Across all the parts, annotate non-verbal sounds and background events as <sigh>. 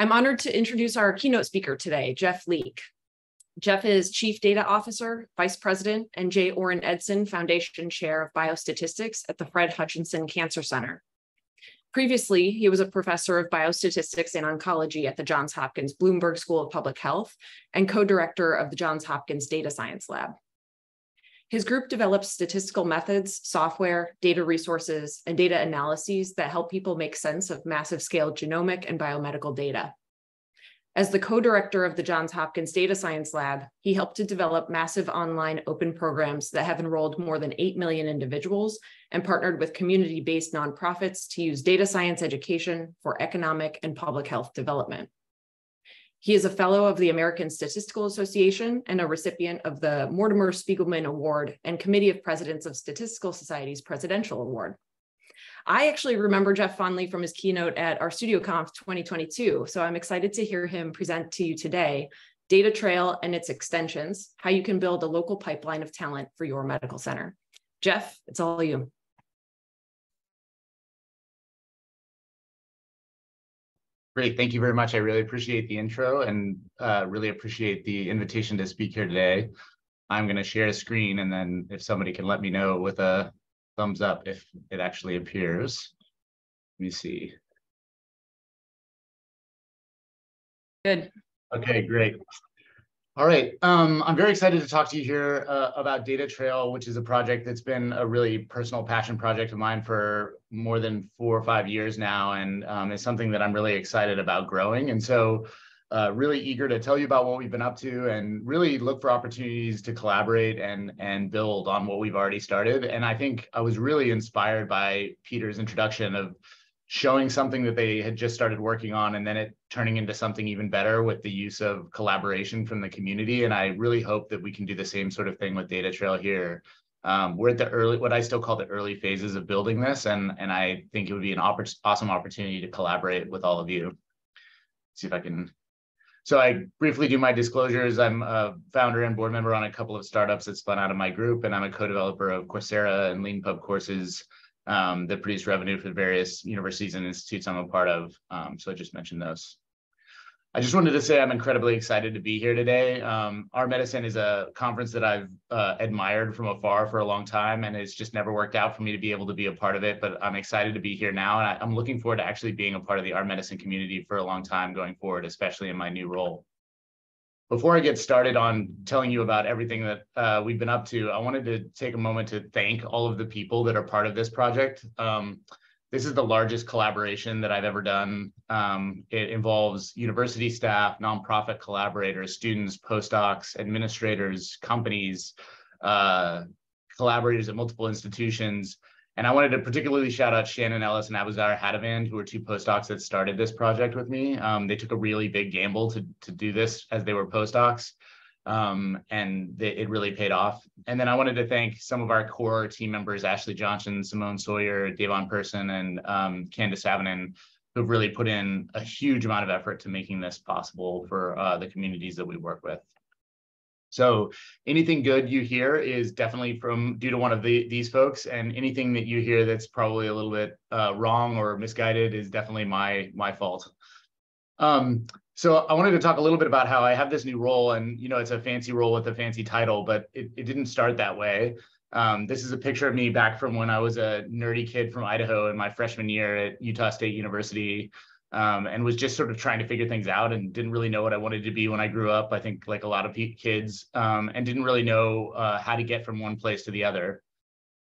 I'm honored to introduce our keynote speaker today, Jeff Leek. Jeff is Chief Data Officer, Vice President, and J. Orin Edson Foundation Chair of Biostatistics at the Fred Hutchinson Cancer Center. Previously, he was a professor of biostatistics and oncology at the Johns Hopkins Bloomberg School of Public Health and co-director of the Johns Hopkins Data Science Lab. His group develops statistical methods, software, data resources, and data analyses that help people make sense of massive scale genomic and biomedical data. As the co-director of the Johns Hopkins Data Science Lab, he helped to develop massive online open programs that have enrolled more than 8 million individuals and partnered with community-based nonprofits to use data science education for economic and public health development. He is a fellow of the American Statistical Association and a recipient of the Mortimer Spiegelman Award and Committee of Presidents of Statistical Society's Presidential Award. I actually remember Jeff fondly from his keynote at our StudioConf 2022, so I'm excited to hear him present to you today Data Trail and its extensions, how you can build a local pipeline of talent for your medical center. Jeff, it's all you. Great, thank you very much. I really appreciate the intro and uh, really appreciate the invitation to speak here today. I'm going to share a screen and then if somebody can let me know with a thumbs up if it actually appears. Let me see. Good. Okay, great. All right, um, I'm very excited to talk to you here uh, about Data Trail, which is a project that's been a really personal passion project of mine for more than four or five years now, and um, it's something that I'm really excited about growing. And so uh, really eager to tell you about what we've been up to and really look for opportunities to collaborate and and build on what we've already started. And I think I was really inspired by Peter's introduction of showing something that they had just started working on and then it turning into something even better with the use of collaboration from the community. And I really hope that we can do the same sort of thing with Data Trail here. Um, we're at the early, what I still call the early phases of building this. And, and I think it would be an opp awesome opportunity to collaborate with all of you. See if I can so I briefly do my disclosures. I'm a founder and board member on a couple of startups that spun out of my group, and I'm a co-developer of Coursera and LeanPub courses um, that produce revenue for the various universities and institutes I'm a part of. Um, so I just mentioned those. I just wanted to say I'm incredibly excited to be here today. Um, R Medicine is a conference that I've uh, admired from afar for a long time, and it's just never worked out for me to be able to be a part of it. But I'm excited to be here now, and I, am looking forward to actually being a part of the R Medicine community for a long time going forward, especially in my new role. Before I get started on telling you about everything that uh, we've been up to, I wanted to take a moment to thank all of the people that are part of this project. Um, this is the largest collaboration that I've ever done. Um, it involves university staff, nonprofit collaborators, students, postdocs, administrators, companies, uh, collaborators at multiple institutions. And I wanted to particularly shout out Shannon Ellis and Aboozar Hadavand, who are two postdocs that started this project with me. Um, they took a really big gamble to, to do this as they were postdocs um, and they, it really paid off. And then I wanted to thank some of our core team members, Ashley Johnson, Simone Sawyer, Davon Person, and um, Candace Savonen, who've really put in a huge amount of effort to making this possible for uh, the communities that we work with. So anything good you hear is definitely from due to one of the, these folks, and anything that you hear that's probably a little bit uh, wrong or misguided is definitely my my fault. Um, so I wanted to talk a little bit about how I have this new role, and you know, it's a fancy role with a fancy title, but it, it didn't start that way. Um, this is a picture of me back from when I was a nerdy kid from Idaho in my freshman year at Utah State University, um, and was just sort of trying to figure things out and didn't really know what I wanted to be when I grew up. I think like a lot of kids, um, and didn't really know uh, how to get from one place to the other.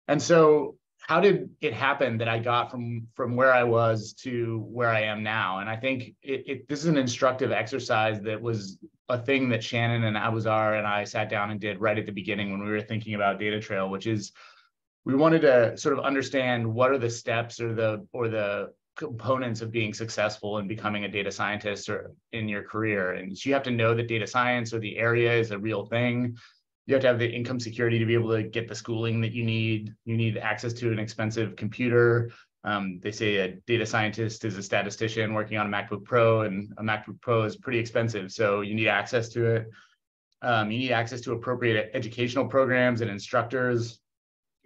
And so how did it happen that I got from from where I was to where I am now? And I think it, it, this is an instructive exercise that was a thing that Shannon and Aboozar and I sat down and did right at the beginning when we were thinking about Data Trail, which is we wanted to sort of understand what are the steps or the or the components of being successful and becoming a data scientist or in your career. And so you have to know that data science or the area is a real thing you have to have the income security to be able to get the schooling that you need. You need access to an expensive computer. Um, they say a data scientist is a statistician working on a MacBook Pro, and a MacBook Pro is pretty expensive. So you need access to it. Um, you need access to appropriate educational programs and instructors.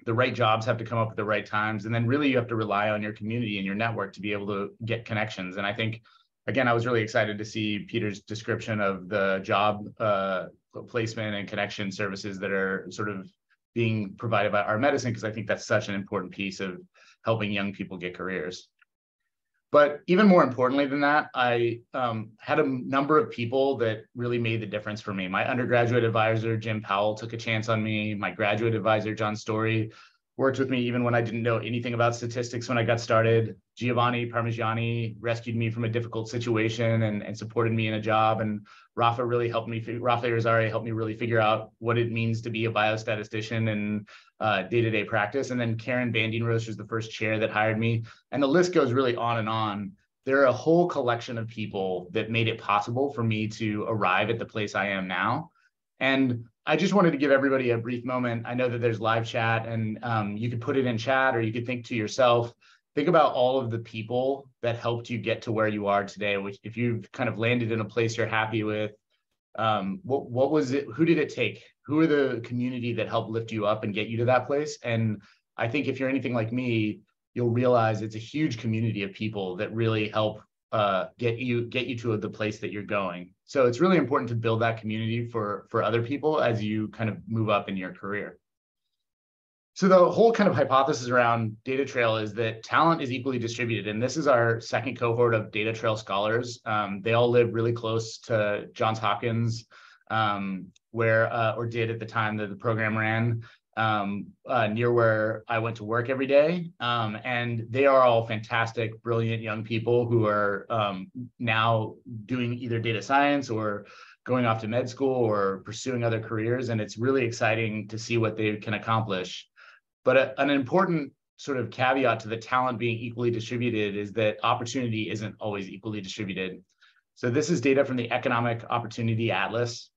The right jobs have to come up at the right times. And then really you have to rely on your community and your network to be able to get connections. And I think again, I was really excited to see Peter's description of the job uh, placement and connection services that are sort of being provided by R Medicine, because I think that's such an important piece of helping young people get careers. But even more importantly than that, I um, had a number of people that really made the difference for me. My undergraduate advisor, Jim Powell, took a chance on me. My graduate advisor, John Storey, worked with me even when I didn't know anything about statistics when I got started. Giovanni Parmigiani rescued me from a difficult situation and, and supported me in a job. And Rafa really helped me, Rafa Irizarry helped me really figure out what it means to be a biostatistician and uh, day-to-day practice. And then Karen Bandeen-Roche was the first chair that hired me. And the list goes really on and on. There are a whole collection of people that made it possible for me to arrive at the place I am now. And I just wanted to give everybody a brief moment. I know that there's live chat and um, you could put it in chat or you could think to yourself, think about all of the people that helped you get to where you are today, which if you've kind of landed in a place you're happy with, um, what, what was it, who did it take? Who are the community that helped lift you up and get you to that place? And I think if you're anything like me, you'll realize it's a huge community of people that really help uh, get you get you to the place that you're going. So it's really important to build that community for for other people as you kind of move up in your career. So the whole kind of hypothesis around data trail is that talent is equally distributed, and this is our second cohort of data trail scholars. Um, they all live really close to Johns Hopkins, um, where uh, or did at the time that the program ran um, uh, near where I went to work every day. Um, and they are all fantastic, brilliant young people who are um, now doing either data science or going off to med school or pursuing other careers. And it's really exciting to see what they can accomplish. But a, an important sort of caveat to the talent being equally distributed is that opportunity isn't always equally distributed. So this is data from the Economic Opportunity Atlas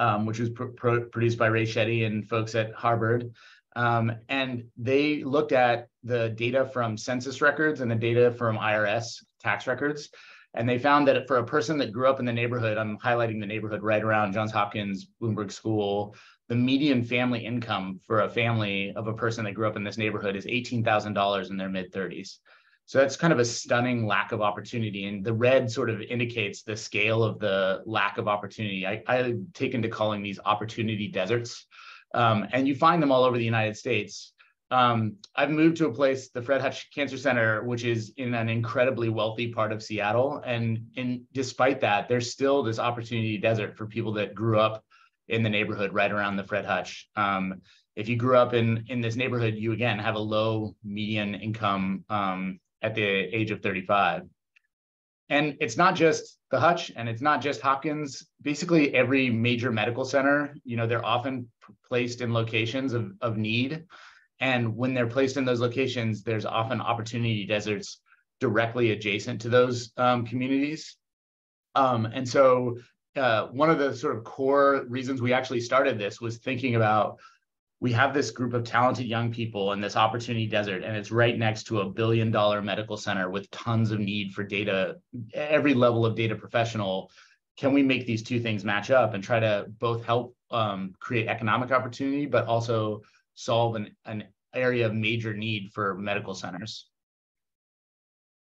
um, which was pr- produced by Raj Chetty and folks at Harvard. Um, and they looked at the data from census records and the data from IRS tax records. And they found that for a person that grew up in the neighborhood, I'm highlighting the neighborhood right around Johns Hopkins Bloomberg School, the median family income for a family of a person that grew up in this neighborhood is $18,000 in their mid 30s. So that's kind of a stunning lack of opportunity. And the red sort of indicates the scale of the lack of opportunity. I, I taken to calling these opportunity deserts. Um, and you find them all over the United States. Um, I've moved to a place, the Fred Hutch Cancer Center, which is in an incredibly wealthy part of Seattle. And in, despite that, there's still this opportunity desert for people that grew up in the neighborhood right around the Fred Hutch. Um, if you grew up in in this neighborhood, you again have a low median income um, at the age of 35. And it's not just the Hutch and it's not just Hopkins. Basically, every major medical center, you know, they're often placed in locations of, of need. And when they're placed in those locations, there's often opportunity deserts directly adjacent to those um, communities. Um, and so, uh, one of the sort of core reasons we actually started this was thinking about we have this group of talented young people in this opportunity desert and it's right next to a billion dollar medical center with tons of need for data every level of data professional. Can we make these two things match up and try to both help um, create economic opportunity but also solve an, an area of major need for medical centers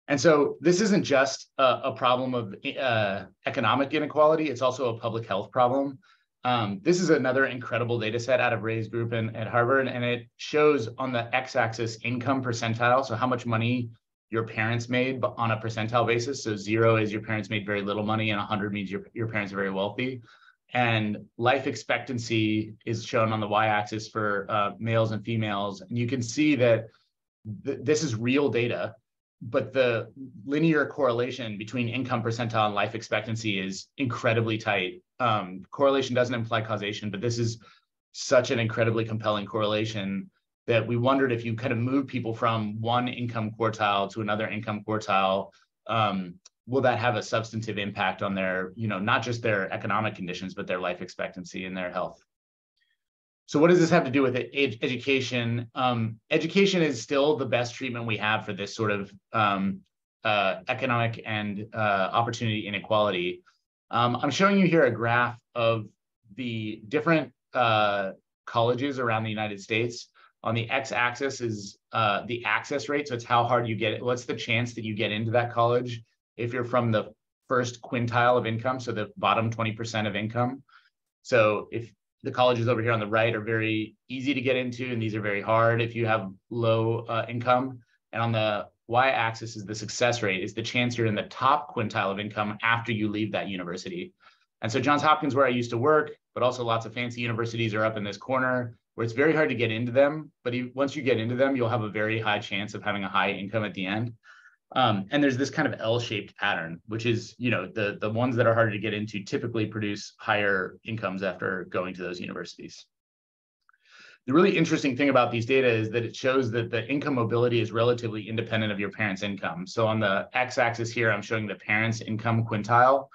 and so this isn't just a, a problem of uh, economic inequality it's also a public health problem um, this is another incredible data set out of Raj's group in, at Harvard, and it shows on the x-axis income percentile, so how much money your parents made on a percentile basis. So zero is your parents made very little money, and 100 means your, your parents are very wealthy. And life expectancy is shown on the y-axis for uh, males and females, and you can see that th- this is real data but the linear correlation between income percentile and life expectancy is incredibly tight. Um, correlation doesn't imply causation, but this is such an incredibly compelling correlation that we wondered if you kind of move people from one income quartile to another income quartile, um, will that have a substantive impact on their, you know, not just their economic conditions, but their life expectancy and their health? So what does this have to do with ed- education? Um, education is still the best treatment we have for this sort of um, uh, economic and uh, opportunity inequality. Um, I'm showing you here a graph of the different uh, colleges around the United States. On the x-axis is uh, the access rate, so it's how hard you get it. What's the chance that you get into that college? if you're from the first quintile of income, so the bottom 20% of income. So if the colleges over here on the right are very easy to get into, and these are very hard if you have low uh, income. And on the y-axis is the success rate, is the chance you're in the top quintile of income after you leave that university. And so Johns Hopkins, where I used to work, but also lots of fancy universities are up in this corner where it's very hard to get into them. But once you get into them, you'll have a very high chance of having a high income at the end. Um, and there's this kind of L-shaped pattern, which is, you know, the, the ones that are harder to get into typically produce higher incomes after going to those universities. The really interesting thing about these data is that it shows that the income mobility is relatively independent of your parents' income. So on the x-axis here, I'm showing the parents' income quintile,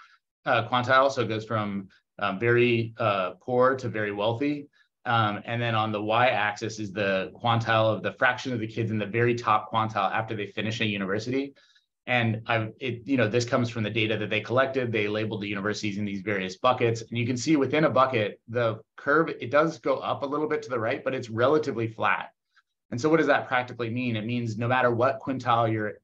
uh, quantile. So it goes from um, very uh, poor to very wealthy. Um, and then on the y-axis is the quantile of the fraction of the kids in the very top quantile after they finish a university. And I, it, you know, this comes from the data that they collected. They labeled the universities in these various buckets, and you can see within a bucket, the curve it does go up a little bit to the right, but it's relatively flat. And so, what does that practically mean? It means no matter what quintile your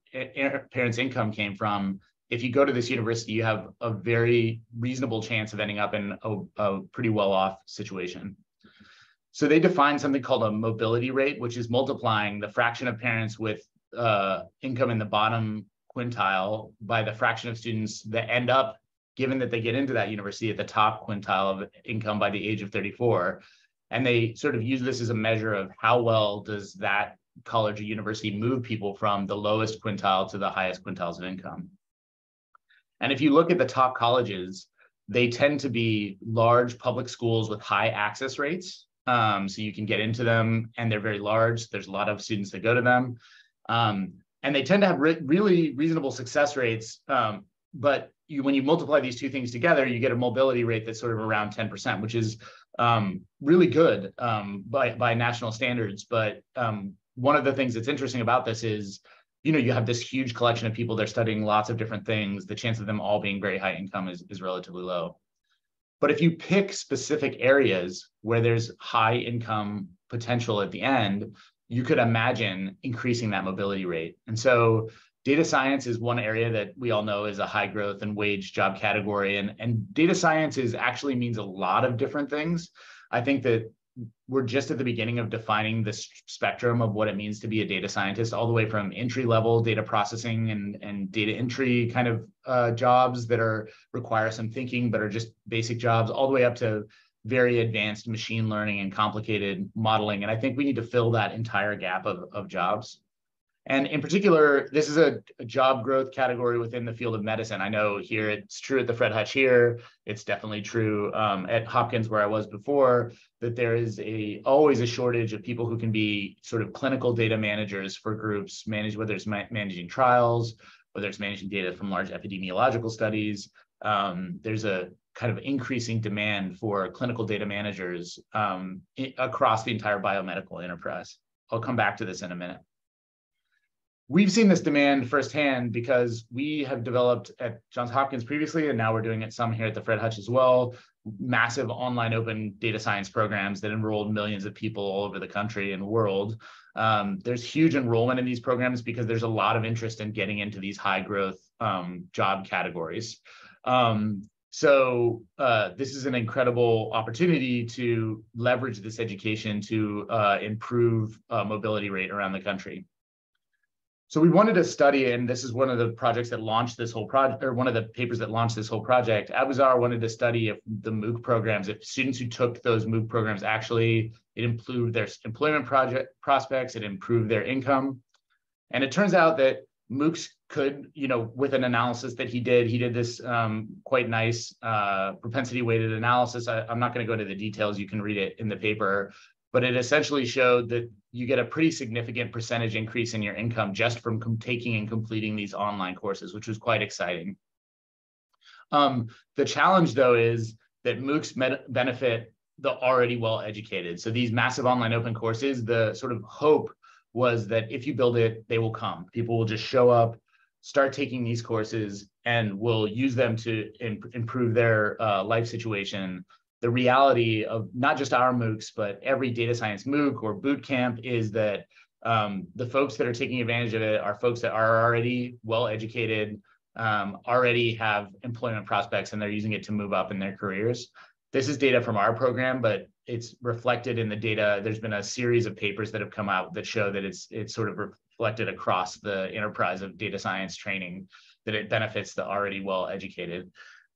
parents' income came from, if you go to this university, you have a very reasonable chance of ending up in a, a pretty well-off situation. So they define something called a mobility rate, which is multiplying the fraction of parents with uh, income in the bottom quintile by the fraction of students that end up, given that they get into that university at the top quintile of income by the age of 34. And they sort of use this as a measure of how well does that college or university move people from the lowest quintile to the highest quintiles of income. And if you look at the top colleges, they tend to be large public schools with high access rates. Um, so you can get into them and they're very large. There's a lot of students that go to them. Um, and they tend to have re- really reasonable success rates. Um, but you, when you multiply these two things together, you get a mobility rate that's sort of around 10%, which is um, really good um, by, by national standards. But um, one of the things that's interesting about this is, you know, you have this huge collection of people, they're studying lots of different things. The chance of them all being very high income is, is relatively low. But if you pick specific areas where there's high income potential at the end, you could imagine increasing that mobility rate. And so data science is one area that we all know is a high growth and wage job category. And, and data science is actually means a lot of different things. I think that we're just at the beginning of defining the spectrum of what it means to be a data scientist, all the way from entry level data processing and, and data entry kind of uh, jobs that are require some thinking, but are just basic jobs, all the way up to very advanced machine learning and complicated modeling. And I think we need to fill that entire gap of, of jobs. And in particular, this is a, a, job growth category within the field of medicine. I know here it's true at the Fred Hutch here. It's definitely true um, at Hopkins where I was before that there is a always a shortage of people who can be sort of clinical data managers for groups, manage whether it's ma managing trials, whether it's managing data from large epidemiological studies. Um, there's a kind of increasing demand for clinical data managers um, across the entire biomedical enterprise. I'll come back to this in a minute we've seen this demand firsthand because we have developed at Johns Hopkins previously, and now we're doing it some here at the Fred Hutch as well. Massive online open data science programs that enrolled millions of people all over the country and world. Um, there's huge enrollment in these programs because there's a lot of interest in getting into these high growth um, job categories. Um, so uh, this is an incredible opportunity to leverage this education to uh, improve uh, mobility rate around the country. So we wanted to study, and this is one of the projects that launched this whole project, or one of the papers that launched this whole project. Aboozar wanted to study if the MOOC programs, if students who took those MOOC programs actually, it improved their employment project prospects, it improved their income. And it turns out that MOOCs could, you know, with an analysis that he did, he did this um, quite nice uh, propensity weighted analysis. I, I'm not going to go into the details. You can read it in the paper, but it essentially showed that you get a pretty significant percentage increase in your income just from taking and completing these online courses, which was quite exciting. Um, the challenge, though, is that MOOCs benefit the already well educated. So these massive online open courses, the sort of hope was that if you build it, they will come. People will just show up, start taking these courses, and will use them to imp improve their uh, life situation the reality of not just our MOOCs, but every data science MOOC or bootcamp is that um, the folks that are taking advantage of it are folks that are already well educated, um, already have employment prospects and they're using it to move up in their careers. This is data from our program, but it's reflected in the data. There's been a series of papers that have come out that show that it's it's sort of reflected across the enterprise of data science training that it benefits the already well educated.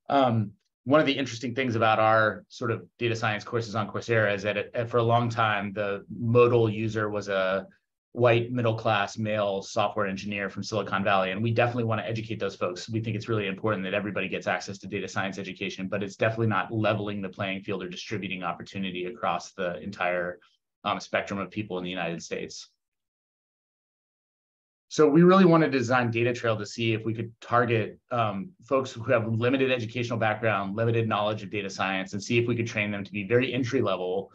Um, one of the interesting things about our sort of data science courses on Coursera is that it, for a long time the modal user was a white middle class male software engineer from Silicon Valley. And we definitely want to educate those folks. We think it's really important that everybody gets access to data science education, but it's definitely not leveling the playing field or distributing opportunity across the entire um, spectrum of people in the United States. So we really wanted to design Data Trail to see if we could target um, folks who have limited educational background, limited knowledge of data science, and see if we could train them to be very entry level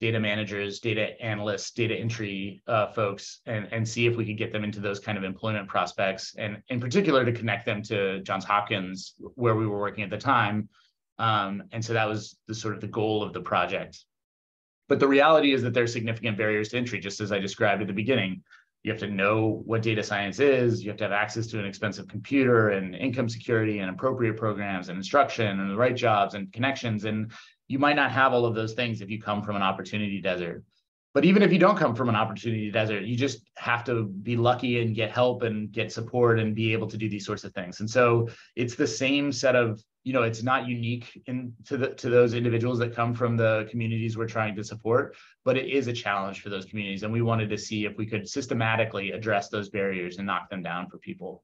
data managers, data analysts, data entry uh, folks, and, and see if we could get them into those kind of employment prospects, and in particular to connect them to Johns Hopkins, where we were working at the time. Um, and so that was the sort of the goal of the project. But the reality is that there's significant barriers to entry, just as I described at the beginning. You have to know what data science is. You have to have access to an expensive computer and income security and appropriate programs and instruction and the right jobs and connections. And you might not have all of those things if you come from an opportunity desert. But even if you don't come from an opportunity desert, you just have to be lucky and get help and get support and be able to do these sorts of things. And so it's the same set of, you know, it's not unique in to the to those individuals that come from the communities we're trying to support, but it is a challenge for those communities. And we wanted to see if we could systematically address those barriers and knock them down for people.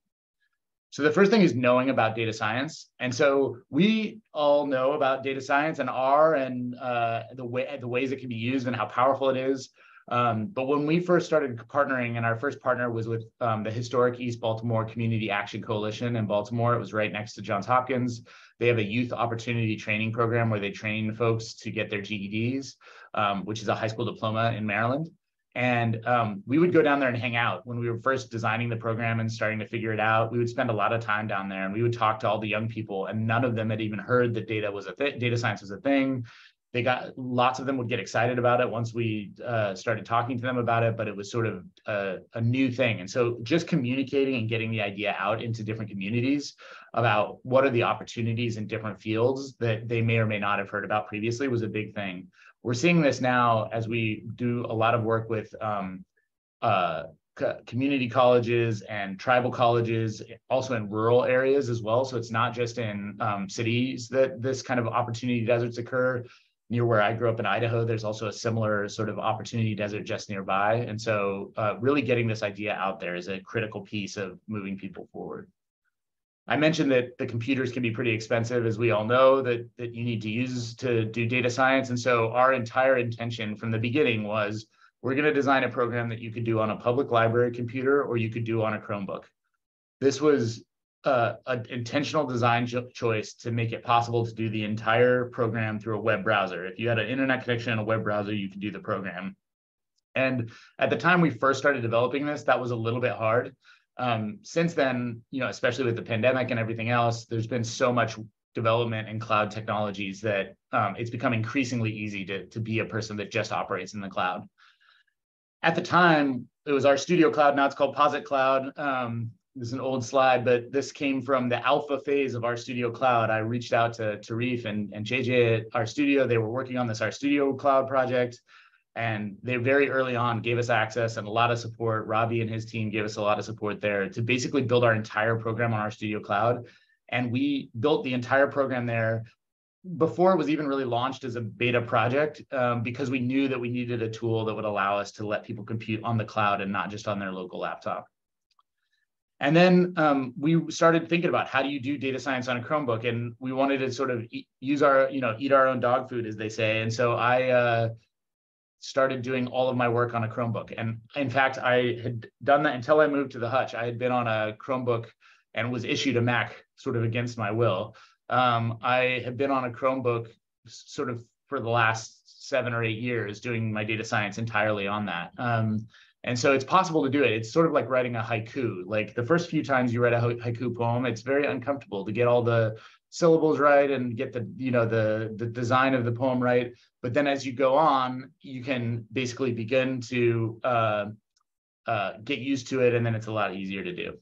So the first thing is knowing about data science. And so we all know about data science and R and uh, the way the ways it can be used and how powerful it is. Um, but when we first started partnering, and our first partner was with um, the historic East Baltimore Community Action Coalition in Baltimore. It was right next to Johns Hopkins. They have a youth opportunity training program where they train folks to get their GEDs, um, which is a high school diploma in Maryland. And um, we would go down there and hang out when we were first designing the program and starting to figure it out. We would spend a lot of time down there and we would talk to all the young people, and none of them had even heard that data was a th- data science was a thing. They got lots of them would get excited about it once we uh, started talking to them about it, but it was sort of a, a new thing. And so just communicating and getting the idea out into different communities about what are the opportunities in different fields that they may or may not have heard about previously was a big thing we're seeing this now as we do a lot of work with um, uh, community colleges and tribal colleges, also in rural areas as well. So it's not just in um, cities that this kind of opportunity deserts occur. Near where I grew up in Idaho, there's also a similar sort of opportunity desert just nearby. And so, uh, really getting this idea out there is a critical piece of moving people forward. I mentioned that the computers can be pretty expensive, as we all know, that, that you need to use to do data science. And so our entire intention from the beginning was we're going to design a program that you could do on a public library computer or you could do on a Chromebook. This was uh, an intentional design choice to make it possible to do the entire program through a web browser. If you had an internet connection and a web browser, you could do the program. And at the time we first started developing this, that was a little bit hard um, since then, you know, especially with the pandemic and everything else, there's been so much development in cloud technologies that um, it's become increasingly easy to, to be a person that just operates in the cloud. At the time, it was RStudio Cloud. Now it's called Posit Cloud. Um, this is an old slide, but this came from the alpha phase of RStudio Cloud. I reached out to Tareef and, and JJ at RStudio. They were working on this RStudio Cloud project and they very early on gave us access and a lot of support. Robbie and his team gave us a lot of support there to basically build our entire program on RStudio Cloud. And we built the entire program there before it was even really launched as a beta project um, because we knew that we needed a tool that would allow us to let people compute on the cloud and not just on their local laptop. And then um, we started thinking about how do you do data science on a Chromebook, and we wanted to sort of eat, use our, you know, eat our own dog food, as they say. And so I uh, started doing all of my work on a Chromebook. And in fact, I had done that until I moved to the Hutch. I had been on a Chromebook and was issued a Mac sort of against my will. Um, I have been on a Chromebook sort of for the last seven or eight years doing my data science entirely on that. Um, and so it's possible to do it. It's sort of like writing a haiku. Like the first few times you write a haiku poem, it's very uncomfortable to get all the syllables right and get the you know the the design of the poem right but then as you go on you can basically begin to uh, uh, get used to it and then it's a lot easier to do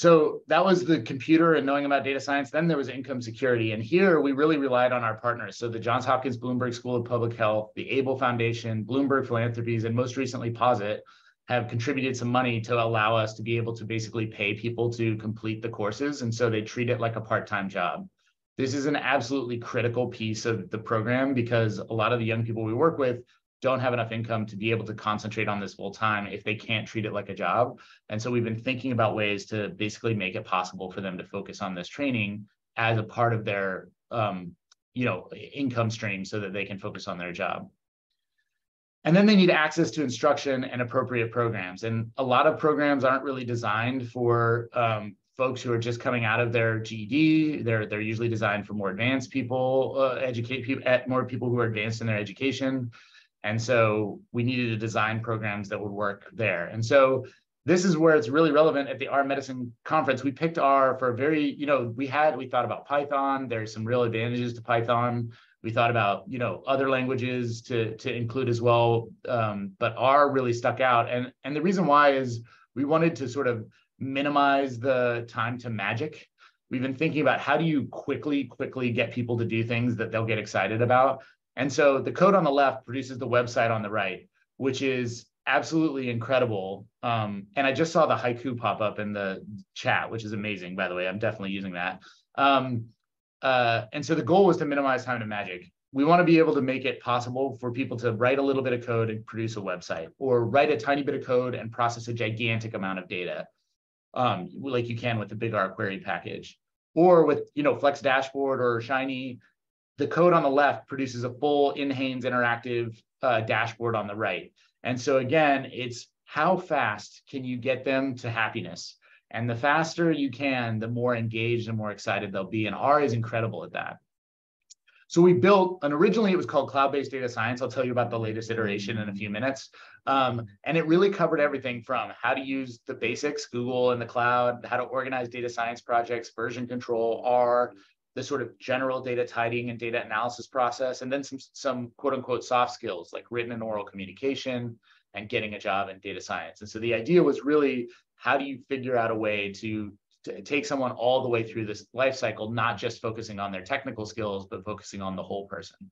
so that was the computer and knowing about data science. Then there was income security. And here we really relied on our partners. So the Johns Hopkins Bloomberg School of Public Health, the Abell Foundation, Bloomberg Philanthropies, and most recently Posit have contributed some money to allow us to be able to basically pay people to complete the courses. And so they treat it like a part-time job. This is an absolutely critical piece of the program because a lot of the young people we work with don't have enough income to be able to concentrate on this full time if they can't treat it like a job. And so we've been thinking about ways to basically make it possible for them to focus on this training as a part of their um, you know income stream so that they can focus on their job. And then they need access to instruction and appropriate programs. And a lot of programs aren't really designed for um, folks who are just coming out of their GED. They're they're usually designed for more advanced people, uh, educate people, at more people who are advanced in their education. And so we needed to design programs that would work there. And so this is where it's really relevant at the R Medicine conference. We picked R for a very, you know, we had, we thought about Python. There's some real advantages to Python. We thought about, you know, other languages to, to include as well. Um, but R really stuck out. And, and the reason why is we wanted to sort of minimize the time to magic. We've been thinking about how do you quickly, quickly get people to do things that they'll get excited about. And so the code on the left produces the website on the right, which is absolutely incredible. Um, and I just saw the haiku pop up in the chat, which is amazing, by the way. I'm definitely using that. Um, uh, and so the goal was to minimize time to magic. We want to be able to make it possible for people to write a little bit of code and produce a website, or write a tiny bit of code and process a gigantic amount of data, um, like you can with the bigrquery package, or with you know Flex Dashboard or Shiny the code on the left produces a full in-Hanes interactive uh, dashboard on the right. And so again, it's how fast can you get them to happiness? And the faster you can, the more engaged and more excited they'll be. And R is incredible at that. So we built, and originally it was called Cloud-Based Data Science. I'll tell you about the latest iteration in a few minutes. Um, and it really covered everything from how to use the basics, Google and the cloud, how to organize data science projects, version control, R, the sort of general data tidying and data analysis process, and then some some quote unquote soft skills like written and oral communication and getting a job in data science. And so the idea was really how do you figure out a way to, to take someone all the way through this life cycle, not just focusing on their technical skills, but focusing on the whole person.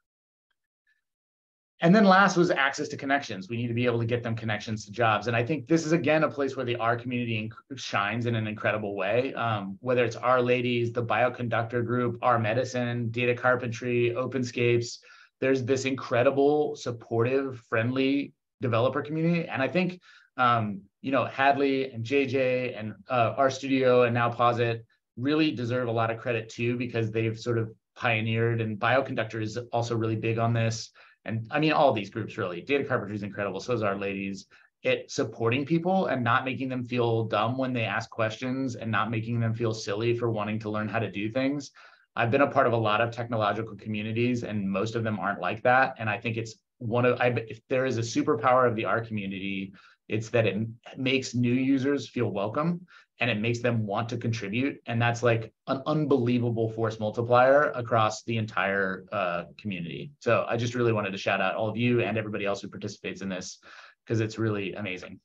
And then last was access to connections. We need to be able to get them connections to jobs. And I think this is again a place where the R community shines in an incredible way. Um, whether it's R-Ladies, the Bioconductor Group, R Medicine, Data Carpentry, OpenScapes, there's this incredible, supportive, friendly developer community. And I think um, you know Hadley and JJ and uh, Studio and now Posit really deserve a lot of credit too because they've sort of pioneered. And Bioconductor is also really big on this and I mean all these groups really. Data carpentry is incredible. So is R-Ladies. It supporting people and not making them feel dumb when they ask questions and not making them feel silly for wanting to learn how to do things. I've been a part of a lot of technological communities, and most of them aren't like that. And I think it's one of I, if there is a superpower of the R community, it's that it makes new users feel welcome and it makes them want to contribute. And that's like an unbelievable force multiplier across the entire uh, community. So I just really wanted to shout out all of you and everybody else who participates in this because it's really amazing.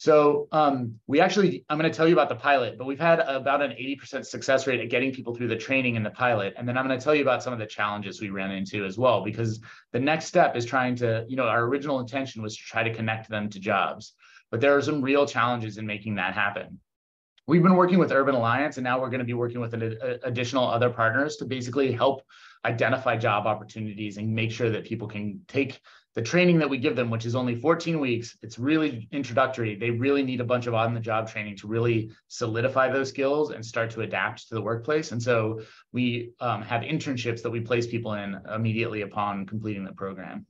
So um, we actually, I'm going to tell you about the pilot, but we've had about an 80% success rate at getting people through the training in the pilot. And then I'm going to tell you about some of the challenges we ran into as well, because the next step is trying to, you know, our original intention was to try to connect them to jobs, but there are some real challenges in making that happen. We've been working with Urban Alliance, and now we're going to be working with an, additional other partners to basically help identify job opportunities and make sure that people can take the training that we give them, which is only 14 weeks, it's really introductory. They really need a bunch of on the job training to really solidify those skills and start to adapt to the workplace. And so we um, have internships that we place people in immediately upon completing the program.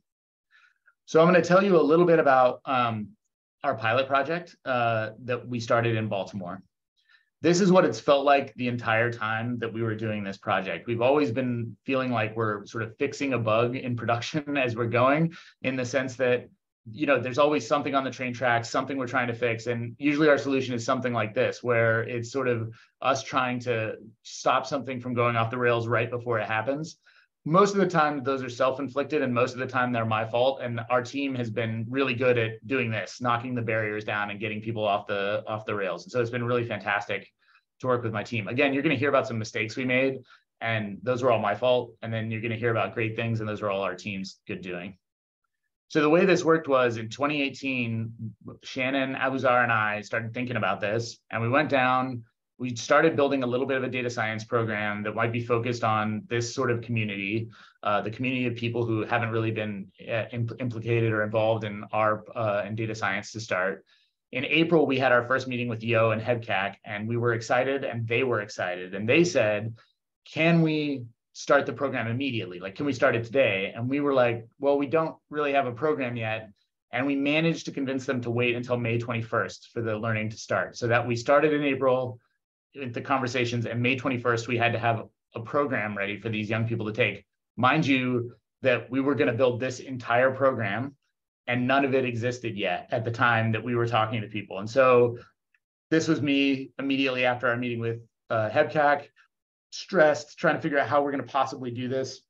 So I'm going to tell you a little bit about um, our pilot project uh, that we started in Baltimore this is what it's felt like the entire time that we were doing this project. We've always been feeling like we're sort of fixing a bug in production <laughs> as we're going, in the sense that you know there's always something on the train tracks, something we're trying to fix, and usually our solution is something like this, where it's sort of us trying to stop something from going off the rails right before it happens. Most of the time those are self-inflicted and most of the time they're my fault. And our team has been really good at doing this knocking the barriers down and getting people off the off the rails. And so it's been really fantastic to work with my team. Again you're going to hear about some mistakes we made and those were all my fault. And then you're going to hear about great things and those are all our team's good doing. So the way this worked was in 2018 shannon aboozar and i started thinking about this and we went down we started building a little bit of a data science program that might be focused on this sort of community, uh, the community of people who haven't really been uh, impl implicated or involved in our uh, in data science to start. In April, we had our first meeting with Yo and HEBCAC, and we were excited, and they were excited, and they said, "Can we start the program immediately? Like, can we start it today?" And we were like, "Well, we don't really have a program yet." And we managed to convince them to wait until May 21st for the learning to start. So that we started in April, the conversations and May 21st, we had to have a program ready for these young people to take. Mind you, that we were going to build this entire program and none of it existed yet at the time that we were talking to people. And so this was me immediately after our meeting with uh, HEBCAC, stressed, trying to figure out how we're going to possibly do this.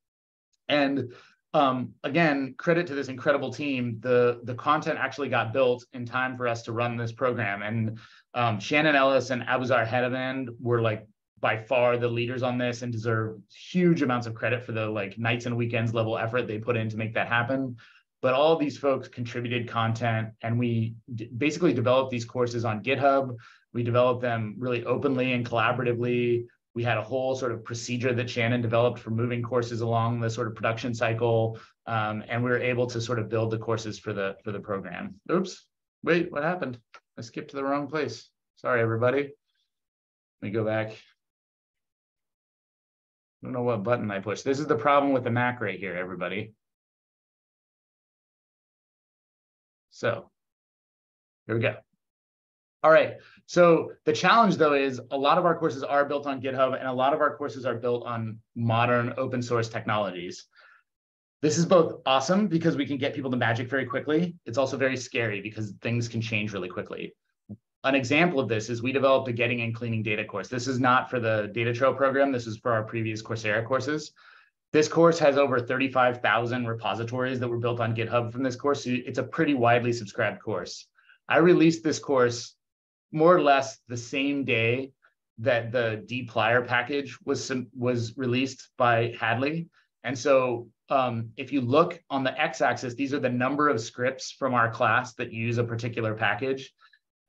And um, again, credit to this incredible team. The the content actually got built in time for us to run this program. And um, Shannon Ellis and Aboozar Hadavand were like by far the leaders on this and deserve huge amounts of credit for the like nights and weekends level effort they put in to make that happen. But all these folks contributed content and we basically developed these courses on GitHub. We developed them really openly and collaboratively. We had a whole sort of procedure that Shannon developed for moving courses along the sort of production cycle. Um, and we were able to sort of build the courses for the for the program. Oops, wait, what happened? I skipped to the wrong place. Sorry, everybody. Let me go back. I don't know what button I pushed. This is the problem with the Mac right here, everybody. So here we go. All right. So the challenge though is a lot of our courses are built on GitHub and a lot of our courses are built on modern open source technologies. This is both awesome because we can get people to magic very quickly. It's also very scary because things can change really quickly. An example of this is we developed a getting and cleaning data course. This is not for the data trail program. This is for our previous Coursera courses. This course has over 35,000 repositories that were built on GitHub from this course. It's a pretty widely subscribed course. I released this course more or less the same day that the dplyr package was, was released by Hadley. And so um, if you look on the x-axis, these are the number of scripts from our class that use a particular package.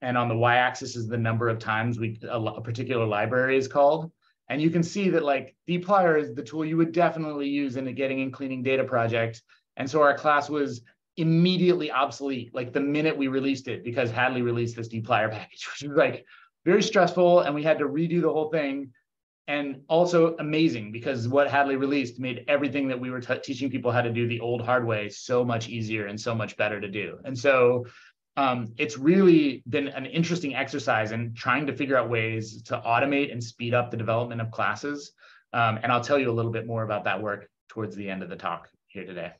And on the y-axis is the number of times we a, a, particular library is called. And you can see that like dplyr is the tool you would definitely use in a getting and cleaning data project. And so our class was immediately obsolete like the minute we released it because Hadley released this dplyr <laughs> package, which was like very stressful. And we had to redo the whole thing and also amazing because what Hadley released made everything that we were teaching people how to do the old hard way so much easier and so much better to do. And so um, it's really been an interesting exercise in trying to figure out ways to automate and speed up the development of classes. Um, and I'll tell you a little bit more about that work towards the end of the talk here today.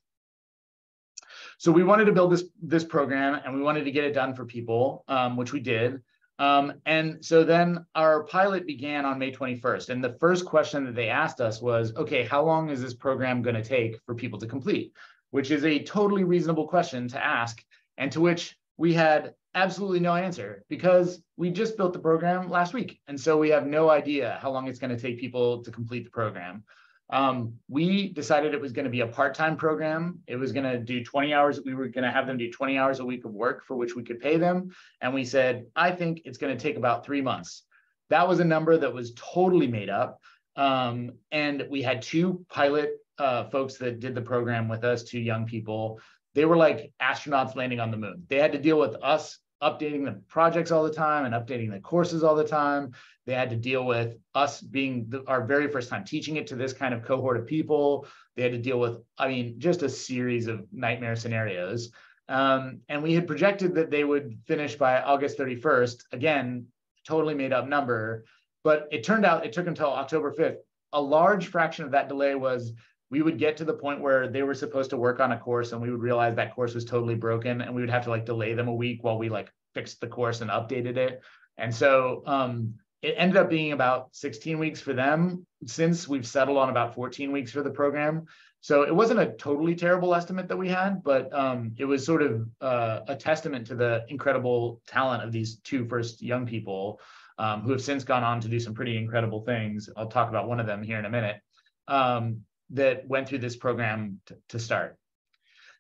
So we wanted to build this, this program and we wanted to get it done for people, um, which we did. Um, and so then our pilot began on May 21st. And the first question that they asked us was, okay, how long is this program going to take for people to complete? Which is a totally reasonable question to ask, and to which we had absolutely no answer because we just built the program last week. And so we have no idea how long it's going to take people to complete the program. Um, we decided it was going to be a part-time program. It was going to do 20 hours. We were going to have them do 20 hours a week of work for which we could pay them. And we said, I think it's going to take about three months. That was a number that was totally made up. Um, and we had two pilot uh, folks that did the program with us, two young people. They were like astronauts landing on the moon. They had to deal with us updating the projects all the time and updating the courses all the time. They had to deal with us being the, our very first time teaching it to this kind of cohort of people. They had to deal with, I mean, just a series of nightmare scenarios. Um, and we had projected that they would finish by August 31st. Again, totally made up number. But it turned out it took until October 5th. A large fraction of that delay was we would get to the point where they were supposed to work on a course and we would realize that course was totally broken and we would have to like delay them a week while we like fixed the course and updated it. And so um, it ended up being about 16 weeks for them. Since we've settled on about 14 weeks for the program, so it wasn't a totally terrible estimate that we had, but um, it was sort of uh, a testament to the incredible talent of these two first young people um, who have since gone on to do some pretty incredible things. I'll talk about one of them here in a minute um, that went through this program to start.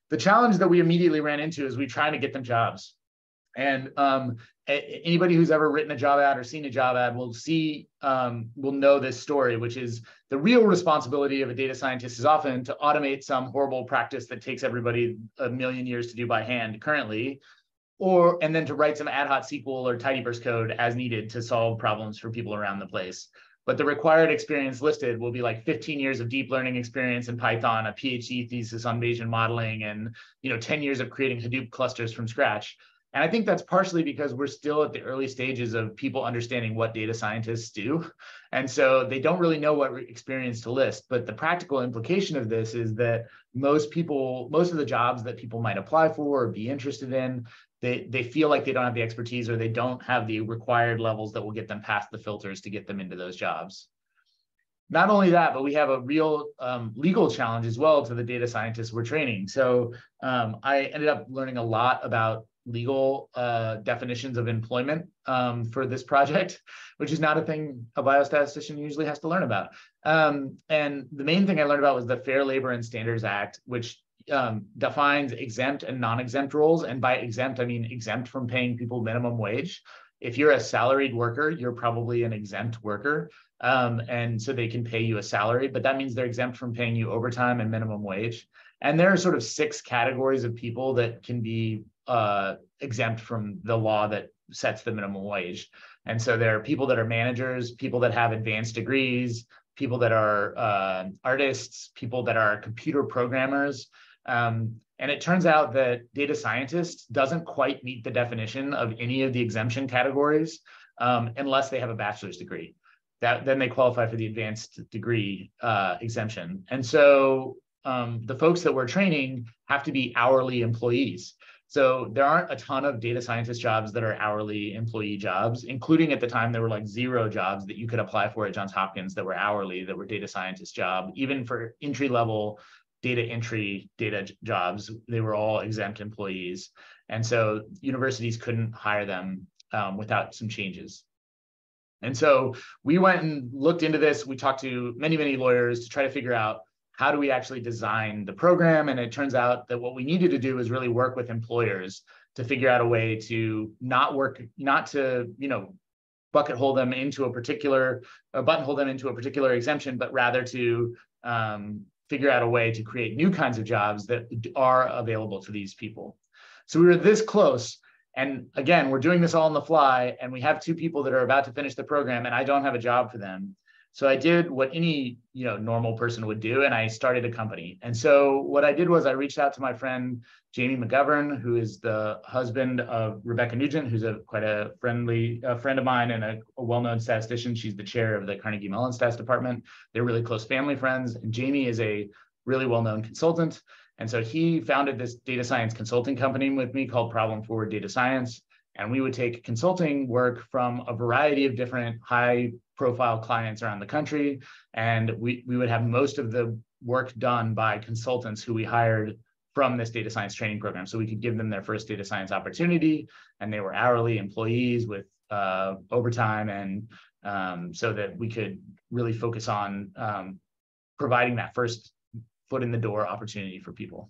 The challenge that we immediately ran into is we trying to get them jobs. And um, anybody who's ever written a job ad or seen a job ad will see, um, will know this story, which is the real responsibility of a data scientist is often to automate some horrible practice that takes everybody a million years to do by hand currently, or and then to write some ad hoc SQL or tidyverse code as needed to solve problems for people around the place. But the required experience listed will be like 15 years of deep learning experience in Python, a PhD thesis on Bayesian modeling, and you know 10 years of creating Hadoop clusters from scratch. And I think that's partially because we're still at the early stages of people understanding what data scientists do. And so they don't really know what experience to list. But the practical implication of this is that most people, most of the jobs that people might apply for or be interested in, they, they feel like they don't have the expertise or they don't have the required levels that will get them past the filters to get them into those jobs. Not only that, but we have a real um, legal challenge as well to the data scientists we're training. So um, I ended up learning a lot about legal uh, definitions of employment um, for this project, <laughs> which is not a thing a biostatistician usually has to learn about. Um, and the main thing I learned about was the Fair Labor and Standards Act, which um, defines exempt and non-exempt roles. And by exempt, I mean exempt from paying people minimum wage. If you're a salaried worker, you're probably an exempt worker. Um, and so they can pay you a salary, but that means they're exempt from paying you overtime and minimum wage. And there are sort of six categories of people that can be uh, exempt from the law that sets the minimum wage. And so there are people that are managers, people that have advanced degrees, people that are uh, artists, people that are computer programmers. Um, and it turns out that data scientist doesn't quite meet the definition of any of the exemption categories um, unless they have a bachelor's degree. That then they qualify for the advanced degree uh, exemption. And so um, the folks that we're training have to be hourly employees. So there aren't a ton of data scientist jobs that are hourly employee jobs, including at the time there were like zero jobs that you could apply for at Johns Hopkins that were hourly, that were data scientist job. Even for entry level data entry data jobs, they were all exempt employees. And so universities couldn't hire them um, without some changes. And so we went and looked into this. We talked to many, many lawyers to try to figure out how do we actually design the program? And it turns out that what we needed to do is really work with employers to figure out a way to not work, not to, you know, bucket hole them into a particular, or buttonhole them into a particular exemption, but rather to um, figure out a way to create new kinds of jobs that are available to these people. So we were this close. And again, we're doing this all on the fly, and we have two people that are about to finish the program, and I don't have a job for them. So I did what any you know normal person would do, and I started a company. And so what I did was I reached out to my friend Jamie McGovern, who is the husband of Rebecca Nugent, who's a quite a friendly a friend of mine and a, a well-known statistician. She's the chair of the Carnegie Mellon Stats Department. They're really close family friends, and Jamie is a really well-known consultant. And so he founded this data science consulting company with me called Problem Forward Data Science. And we would take consulting work from a variety of different high profile clients around the country. And we, we would have most of the work done by consultants who we hired from this data science training program. So we could give them their first data science opportunity, and they were hourly employees with uh, overtime, and um, so that we could really focus on um, providing that first foot in the door opportunity for people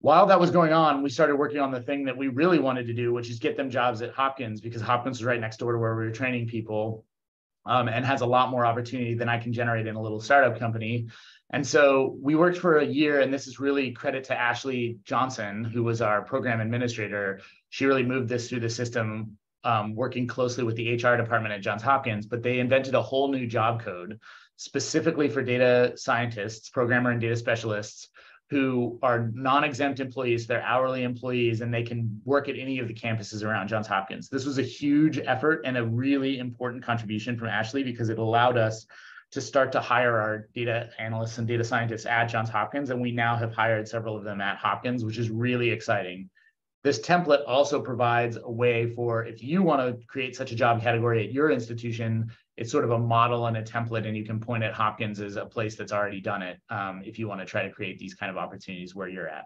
while that was going on, we started working on the thing that we really wanted to do, which is get them jobs at Hopkins because Hopkins was right next door to where we were training people um, and has a lot more opportunity than I can generate in a little startup company. And so we worked for a year, and this is really credit to Ashley Johnson, who was our program administrator. She really moved this through the system, um, working closely with the HR department at Johns Hopkins. But they invented a whole new job code specifically for data scientists, programmer, and data specialists who are non-exempt employees, they're hourly employees, and they can work at any of the campuses around Johns Hopkins. This was a huge effort and a really important contribution from Ashley because it allowed us to start to hire our data analysts and data scientists at Johns Hopkins, and we now have hired several of them at Hopkins, which is really exciting. This template also provides a way for if you want to create such a job category at your institution, it's sort of a model and a template, and you can point at Hopkins as a place that's already done it um, if you want to try to create these kind of opportunities where you're at.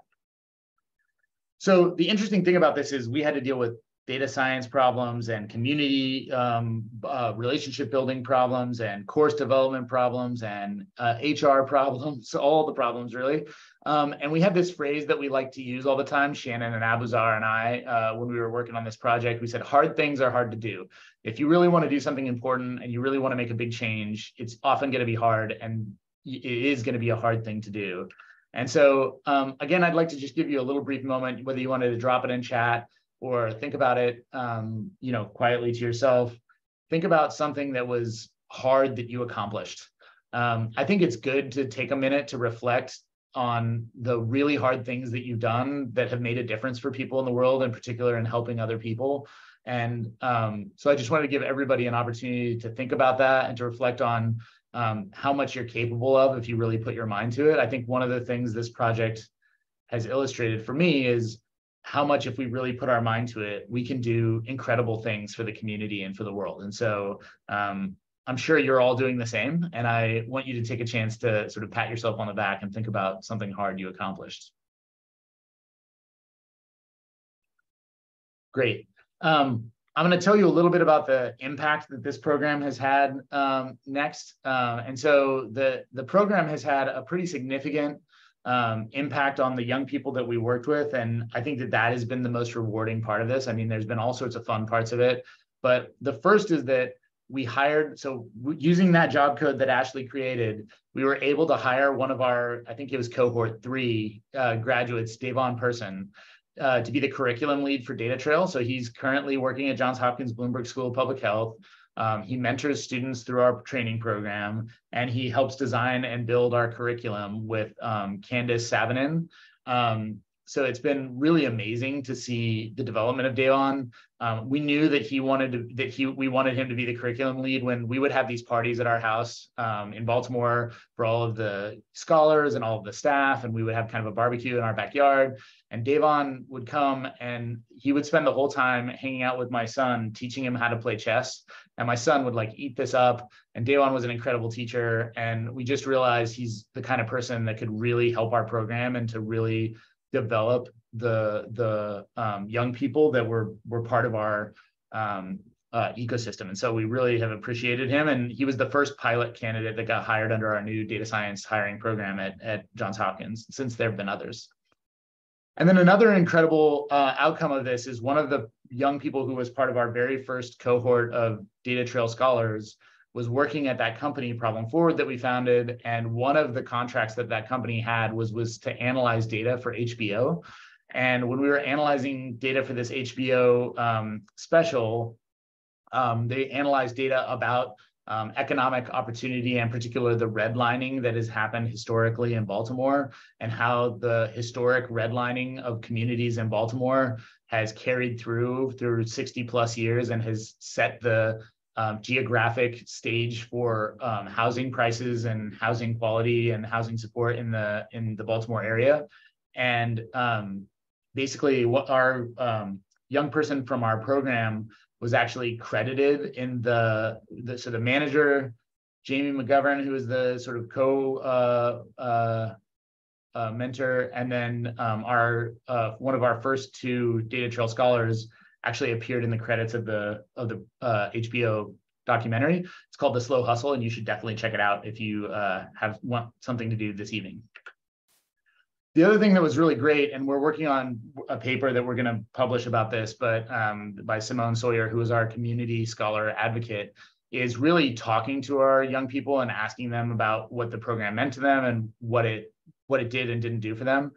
So the interesting thing about this is we had to deal with data science problems and community um, uh, relationship building problems and course development problems and uh, HR <laughs> problems, all the problems really. Um, and we have this phrase that we like to use all the time, Shannon and Aboozar and I, uh, when we were working on this project, we said, hard things are hard to do. If you really want to do something important and you really want to make a big change, it's often going to be hard and it is going to be a hard thing to do. And so, um, again, I'd like to just give you a little brief moment, whether you wanted to drop it in chat or think about it, um, you know, quietly to yourself. Think about something that was hard that you accomplished. Um, I think it's good to take a minute to reflect on the really hard things that you've done that have made a difference for people in the world, in particular in helping other people. And um, so I just wanted to give everybody an opportunity to think about that and to reflect on um, how much you're capable of if you really put your mind to it. I think one of the things this project has illustrated for me is how much if we really put our mind to it, we can do incredible things for the community and for the world. And so um, I'm sure you're all doing the same. And I want you to take a chance to sort of pat yourself on the back and think about something hard you accomplished. Great. Um, I'm going to tell you a little bit about the impact that this program has had um, next. Um, and so the, the program has had a pretty significant um, impact on the young people that we worked with. And I think that that has been the most rewarding part of this. I mean, there's been all sorts of fun parts of it. But the first is that we hired, so using that job code that Ashley created, we were able to hire one of our, I think it was cohort three uh, graduates, Davon Person, uh, to be the curriculum lead for Data Trail. So he's currently working at Johns Hopkins Bloomberg School of Public Health. Um, he mentors students through our training program, and he helps design and build our curriculum with um, Candace Savonen. Um, so it's been really amazing to see the development of Davon. Um, we knew that he wanted to that he we wanted him to be the curriculum lead when we would have these parties at our house um, in Baltimore for all of the scholars and all of the staff, and we would have kind of a barbecue in our backyard. And Davon would come and he would spend the whole time hanging out with my son, teaching him how to play chess. And my son would like eat this up. And Davon was an incredible teacher, and we just realized he's the kind of person that could really help our program and to really develop the the um, young people that were were part of our um, uh, ecosystem. And so we really have appreciated him. And he was the first pilot candidate that got hired under our new data science hiring program at, at Johns Hopkins. Since there have been others. And then another incredible uh, outcome of this is one of the young people who was part of our very first cohort of Data Trail Scholars was working at that company problem forward that we founded. And one of the contracts that that company had was was to analyze data for hbo and when we were analyzing data for this hbo um, special um, they analyzed data about um, economic opportunity and particular the redlining that has happened historically in baltimore and how the historic redlining of communities in baltimore has carried through through 60 plus years and has set the um, geographic stage for um, housing prices and housing quality and housing support in the in the Baltimore area. And um, basically, what our um, young person from our program was actually credited in the, the so the manager Jamie McGovern, who is the sort of co uh, uh, uh, mentor, and then um, our uh, one of our first two data trail scholars actually appeared in the credits of the of the uh, HBO documentary. It's called The Slow Hustle, and you should definitely check it out if you uh, have want something to do this evening. The other thing that was really great, and we're working on a paper that we're going to publish about this, but um, by Simone Sawyer, who is our community scholar advocate, is really talking to our young people and asking them about what the program meant to them and what it what it did and didn't do for them.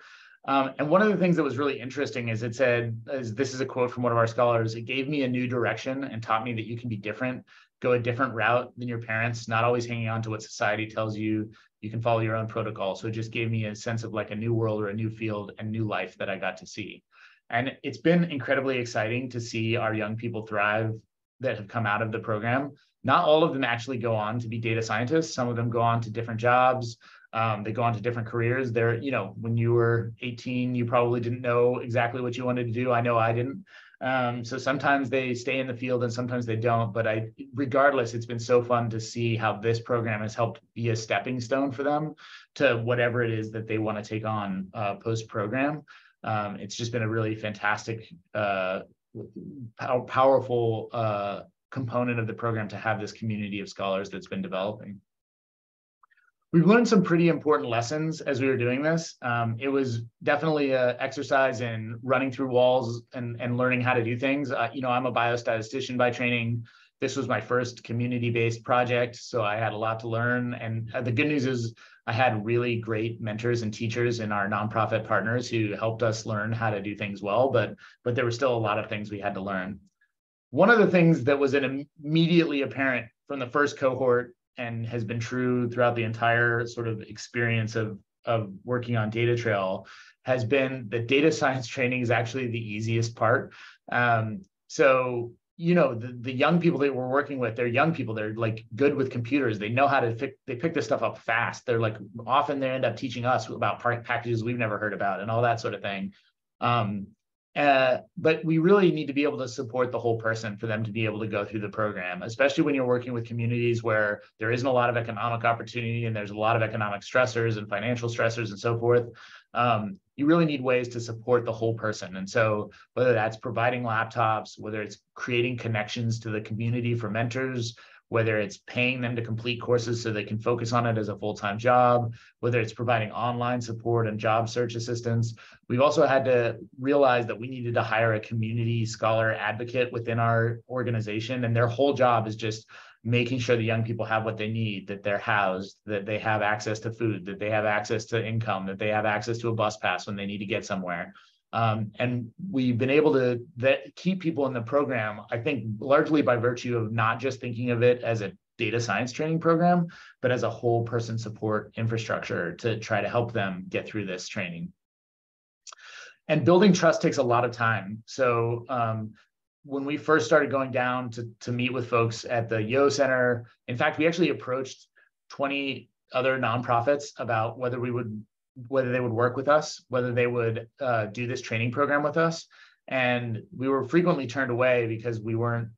Um, and one of the things that was really interesting is it said, is this is a quote from one of our scholars, it gave me a new direction and taught me that you can be different, go a different route than your parents, not always hanging on to what society tells you. You can follow your own protocol. So it just gave me a sense of like a new world or a new field and new life that I got to see. And it's been incredibly exciting to see our young people thrive that have come out of the program. Not all of them actually go on to be data scientists. Some of them go on to different jobs. Um, they go on to different careers. They're, you know, when you were 18, you probably didn't know exactly what you wanted to do. I know I didn't. Um, so sometimes they stay in the field and sometimes they don't. But I, regardless, it's been so fun to see how this program has helped be a stepping stone for them to whatever it is that they want to take on uh, post program. Um, it's just been a really fantastic, uh, pow powerful uh, component of the program to have this community of scholars that's been developing. We've learned some pretty important lessons as we were doing this. Um, it was definitely an exercise in running through walls and, and learning how to do things. Uh, you know, I'm a biostatistician by training. This was my first community-based project, so I had a lot to learn. And uh, the good news is I had really great mentors and teachers in our nonprofit partners who helped us learn how to do things well, but, but there were still a lot of things we had to learn. One of the things that was immediately apparent from the first cohort and has been true throughout the entire sort of experience of, of working on data trail has been that data science <laughs> training is actually the easiest part. Um, so you know the, the young people that we're working with they're young people. They're like good with computers. They know how to they pick this stuff up fast. They're like often they end up teaching us about packages we've never heard about and all that sort of thing. Um, uh, but we really need to be able to support the whole person for them to be able to go through the program, especially when you're working with communities where there isn't a lot of economic opportunity and there's a lot of economic stressors and financial stressors and so forth. Um, you really need ways to support the whole person. And so whether that's providing laptops, whether it's creating connections to the community for mentors, whether it's paying them to complete courses so they can focus on it as a full-time job, whether it's providing online support and job search assistance. We've also had to realize that we needed to hire a community scholar advocate within our organization, and their whole job is just making sure the young people have what they need, that they're housed, that they have access to food, that they have access to income, that they have access to a bus pass when they need to get somewhere. Um, and we've been able to that, keep people in the program, I think, largely by virtue of not just thinking of it as a data science training program, but as a whole person support infrastructure to try to help them get through this training. And building trust takes a lot of time. So um, when we first started going down to, to meet with folks at the Yo Center, in fact, we actually approached 20 other nonprofits about whether we would whether they would work with us, whether they would uh, do this training program with us. And we were frequently turned away because we weren't,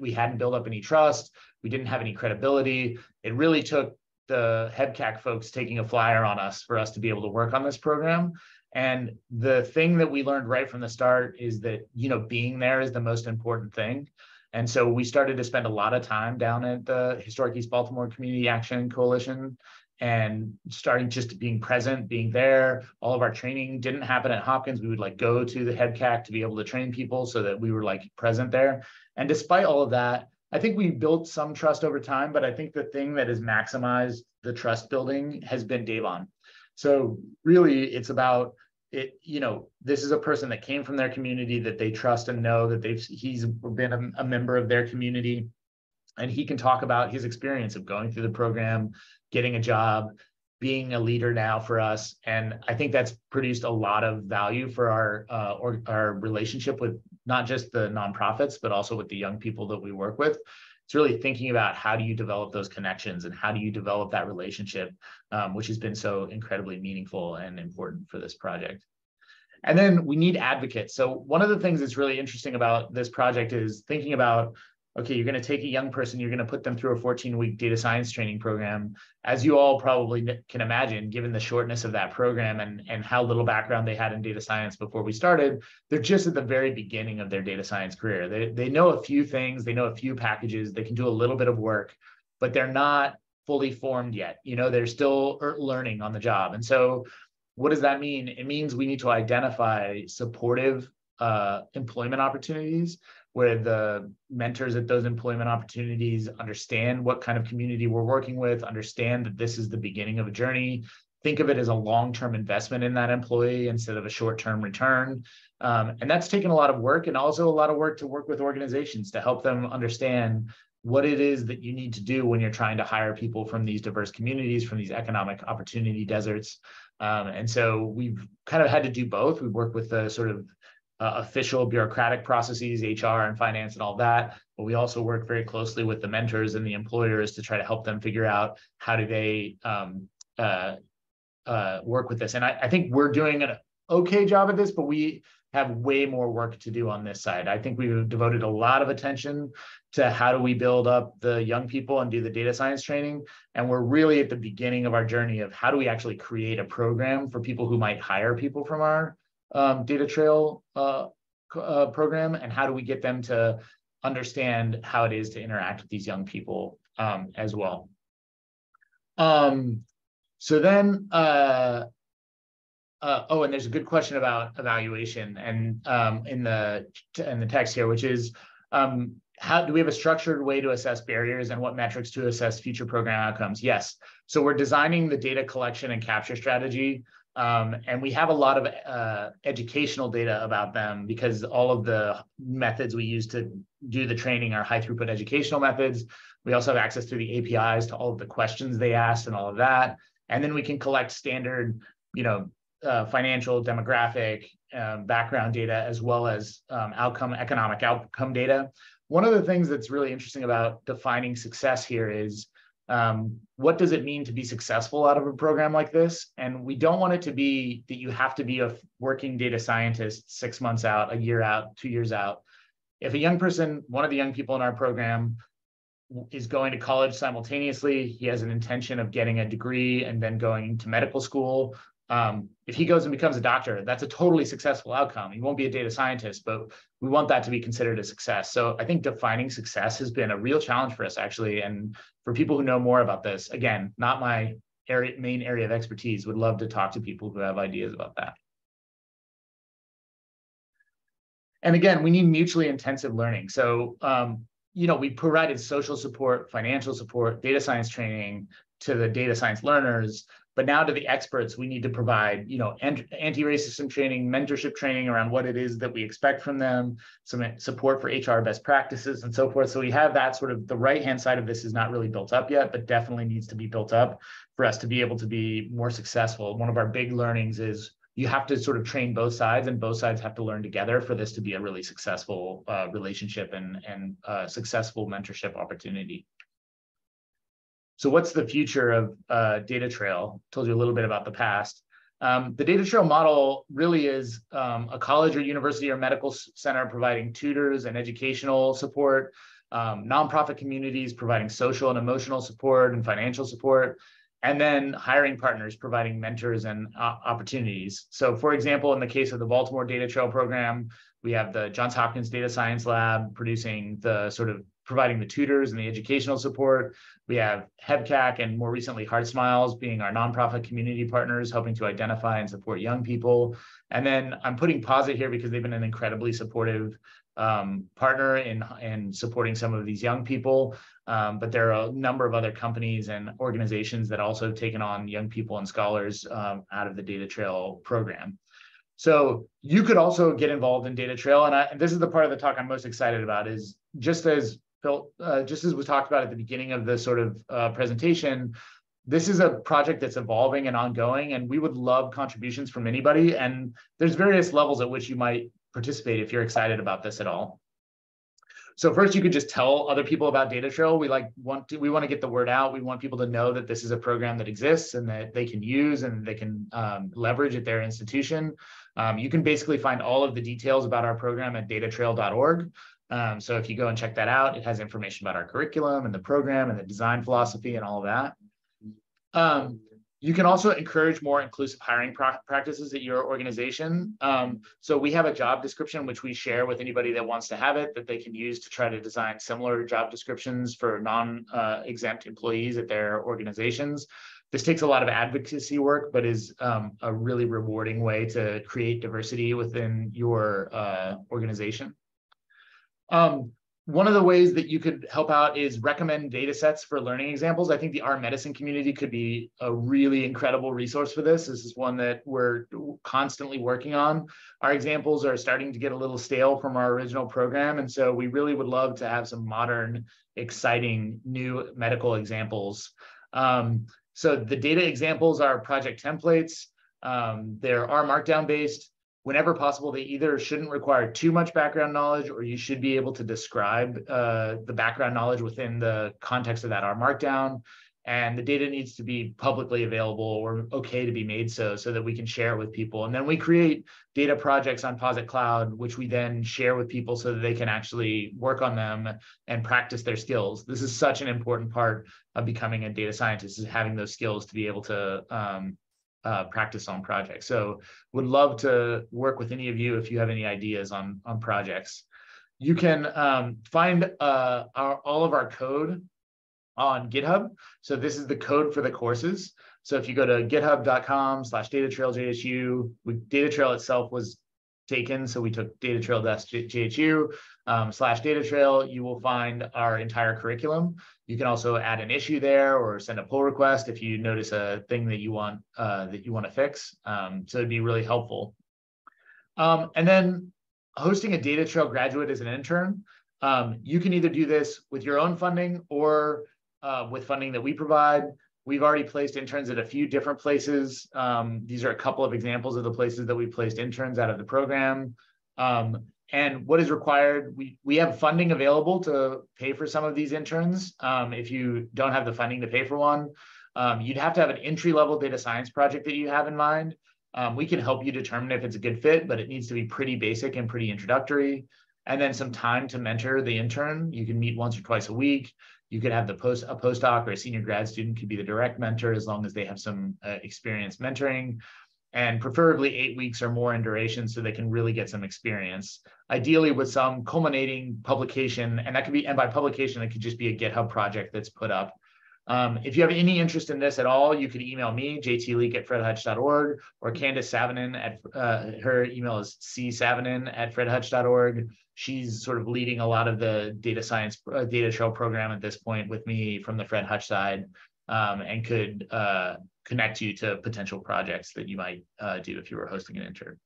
we hadn't built up any trust. We didn't have any credibility. It really took the HEBCAC folks taking a flyer on us for us to be able to work on this program. And the thing that we learned right from the start is that, you know, being there is the most important thing. And so we started to spend a lot of time down at the Historic East Baltimore Community Action Coalition and starting just being present, being there. All of our training didn't happen at Hopkins. We would like go to the HEBCAC to be able to train people so that we were like present there. And despite all of that, I think we built some trust over time, but I think the thing that has maximized the trust building has been Davon. So really it's about it, you know, this is a person that came from their community that they trust and know that they've he's been a, a member of their community and he can talk about his experience of going through the program getting a job, being a leader now for us. And I think that's produced a lot of value for our uh, or our relationship with not just the nonprofits, but also with the young people that we work with. It's really thinking about how do you develop those connections and how do you develop that relationship, um, which has been so incredibly meaningful and important for this project. And then we need advocates. So one of the things that's really interesting about this project is thinking about okay, you're going to take a young person, you're going to put them through a 14 week data science training program. As you all probably can imagine, given the shortness of that program and, and how little background they had in data science before we started, they're just at the very beginning of their data science career. They, they know a few things, they know a few packages, they can do a little bit of work, but they're not fully formed yet. You know, they're still er, learning on the job. And so, what does that mean? It means we need to identify supportive uh, employment opportunities where the mentors at those employment opportunities understand what kind of community we're working with, understand that this is the beginning of a journey, think of it as a long-term investment in that employee instead of a short-term return. Um, and that's taken a lot of work and also a lot of work to work with organizations to help them understand what it is that you need to do when you're trying to hire people from these diverse communities, from these economic opportunity deserts. Um, and so we've kind of had to do both. We work with the sort of uh, official bureaucratic processes, HR and finance and all that. But we also work very closely with the mentors and the employers to try to help them figure out how do they um, uh, uh, work with this. And I, I think we're doing an okay job at this, but we have way more work to do on this side. I think we've devoted a lot of attention to how do we build up the young people and do the data science training. And we're really at the beginning of our journey of how do we actually create a program for people who might hire people from our um, data trail uh, uh, program and how do we get them to understand how it is to interact with these young people um, as well. Um, so then uh, uh, oh, and there's a good question about evaluation and um, in the in the text here, which is um, how do we have a structured way to assess barriers and what metrics to assess future program outcomes? Yes. So we're designing the data collection and capture strategy. Um, and we have a lot of uh, educational data about them because all of the methods we use to do the training are high throughput educational methods. We also have access through the APIs to all of the questions they asked and all of that. And then we can collect standard, you know, uh, financial, demographic, um, background data, as well as um, outcome, economic outcome data. One of the things that's really interesting about defining success here is um, what does it mean to be successful out of a program like this? And we don't want it to be that you have to be a working data scientist six months out, a year out, two years out. If a young person, one of the young people in our program, is going to college simultaneously, he has an intention of getting a degree and then going to medical school um, if he goes and becomes a doctor, that's a totally successful outcome. He won't be a data scientist, but we want that to be considered a success. So I think defining success has been a real challenge for us, actually. And for people who know more about this, again, not my area, main area of expertise, would love to talk to people who have ideas about that. And again, we need mutually intensive learning. So, um, you know, we provided social support, financial support, data science training to the data science learners but now to the experts, we need to provide, you know, anti-racism training, mentorship training around what it is that we expect from them, some support for HR best practices and so forth. So we have that sort of the right-hand side of this is not really built up yet, but definitely needs to be built up for us to be able to be more successful. One of our big learnings is you have to sort of train both sides and both sides have to learn together for this to be a really successful uh, relationship and, and uh, successful mentorship opportunity. So what's the future of uh, data trail? Told you a little bit about the past. Um, the data trail model really is um, a college or university or medical center providing tutors and educational support, um, nonprofit communities providing social and emotional support and financial support, and then hiring partners providing mentors and uh, opportunities. So for example, in the case of the Baltimore Data Trail program, we have the Johns Hopkins Data Science Lab producing the sort of providing the tutors and the educational support. We have HEBCAC and more recently Heart Smiles being our nonprofit community partners, helping to identify and support young people. And then I'm putting Posit here because they've been an incredibly supportive um, partner in, in supporting some of these young people. Um, but there are a number of other companies and organizations that also have taken on young people and scholars um, out of the Data Trail program. So you could also get involved in Data Trail. And, I, and this is the part of the talk I'm most excited about is just as Phil, uh, just as was talked about at the beginning of the sort of uh, presentation, this is a project that's evolving and ongoing, and we would love contributions from anybody. And there's various levels at which you might participate if you're excited about this at all. So first, you could just tell other people about Data Trail. We like want to we want to get the word out. We want people to know that this is a program that exists and that they can use and they can um, leverage at their institution. Um, you can basically find all of the details about our program at datatrail.org. Um, so if you go and check that out, it has information about our curriculum and the program and the design philosophy and all that. Um, you can also encourage more inclusive hiring practices at your organization. Um, so we have a job description which we share with anybody that wants to have it that they can use to try to design similar job descriptions for non-exempt uh, employees at their organizations. This takes a lot of advocacy work, but is um, a really rewarding way to create diversity within your uh, organization. Um, one of the ways that you could help out is recommend data sets for learning examples. I think the R medicine community could be a really incredible resource for this. This is one that we're constantly working on. Our examples are starting to get a little stale from our original program. And so we really would love to have some modern, exciting new medical examples. Um, so the data examples are project templates. Um, there are markdown based whenever possible, they either shouldn't require too much background knowledge or you should be able to describe uh, the background knowledge within the context of that R markdown. and the data needs to be publicly available or okay to be made so so that we can share it with people and then we create data projects on posit cloud which we then share with people so that they can actually work on them and practice their skills this is such an important part of becoming a data scientist is having those skills to be able to um, uh, practice on projects so would love to work with any of you if you have any ideas on on projects you can um, find uh, our, all of our code on GitHub. So this is the code for the courses. So if you go to github.com slash datatrail.jhu, datatrail itself was taken. So we took datatrail.jhu um, slash datatrail. You will find our entire curriculum. You can also add an issue there or send a pull request if you notice a thing that you want uh, that you want to fix. Um, so it'd be really helpful. Um, and then hosting a data trail graduate as an intern. Um, you can either do this with your own funding or uh, with funding that we provide. We've already placed interns at a few different places. Um, these are a couple of examples of the places that we placed interns out of the program. Um, and what is required, we, we have funding available to pay for some of these interns. Um, if you don't have the funding to pay for one, um, you'd have to have an entry level data science project that you have in mind. Um, we can help you determine if it's a good fit, but it needs to be pretty basic and pretty introductory. And then some time to mentor the intern. You can meet once or twice a week. You could have the post a postdoc or a senior grad student could be the direct mentor as long as they have some uh, experience mentoring and preferably eight weeks or more in duration so they can really get some experience. Ideally with some culminating publication and that could be and by publication it could just be a github project that's put up. Um, if you have any interest in this at all, you can email me, jtleek at fredhutch.org, or Candace Savonen at uh, her email is csavonen at fredhutch.org. She's sort of leading a lot of the data science uh, data trail program at this point with me from the Fred Hutch side, um, and could uh, connect you to potential projects that you might uh, do if you were hosting an intern.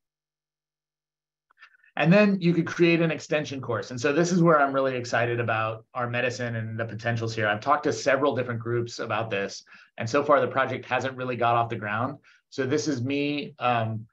And then you could create an extension course. And so this is where I'm really excited about R medicine and the potentials here. I've talked to several different groups about this, and so far the project hasn't really got off the ground. So this is me um,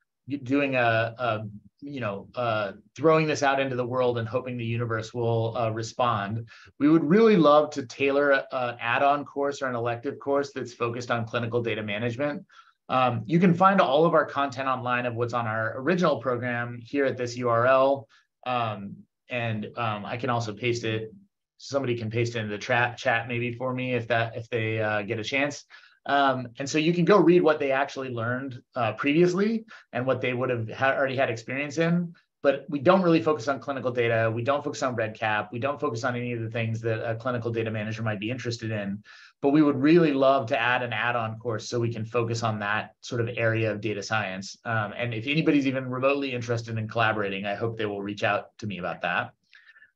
doing a, a, you know, uh, throwing this out into the world and hoping the universe will uh, respond. We would really love to tailor an add-on course or an elective course that's focused on clinical data management. Um, you can find all of our content online of what's on our original program here at this URL. Um, and um, I can also paste it. Somebody can paste it in the chat chat maybe for me if that if they uh, get a chance. Um, and so you can go read what they actually learned uh, previously and what they would have ha already had experience in but we don't really focus on clinical data. We don't focus on REDCap. We don't focus on any of the things that a clinical data manager might be interested in. But we would really love to add an add-on course so we can focus on that sort of area of data science. Um, and if anybody's even remotely interested in collaborating, I hope they will reach out to me about that.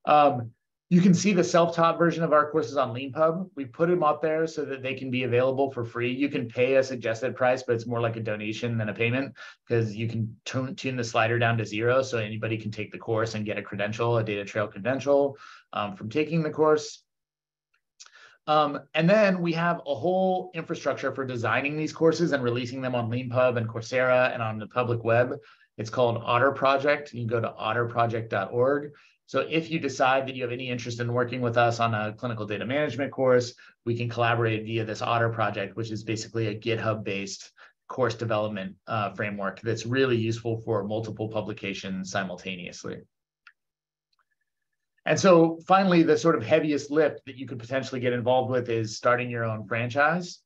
Um, you can see the self-taught version of our courses on LeanPub. We put them up there so that they can be available for free. You can pay a suggested price, but it's more like a donation than a payment because you can tune, tune the slider down to zero so anybody can take the course and get a credential, a data trail credential um, from taking the course. Um, and then we have a whole infrastructure for designing these courses and releasing them on LeanPub and Coursera and on the public web. It's called OTTR Project. You can go to ottrproject.org. So if you decide that you have any interest in working with us on a clinical data management course, we can collaborate via this OTTR project, which is basically a GitHub-based course development uh, framework that's really useful for multiple publications simultaneously. And so finally, the sort of heaviest lift that you could potentially get involved with is starting your own franchise.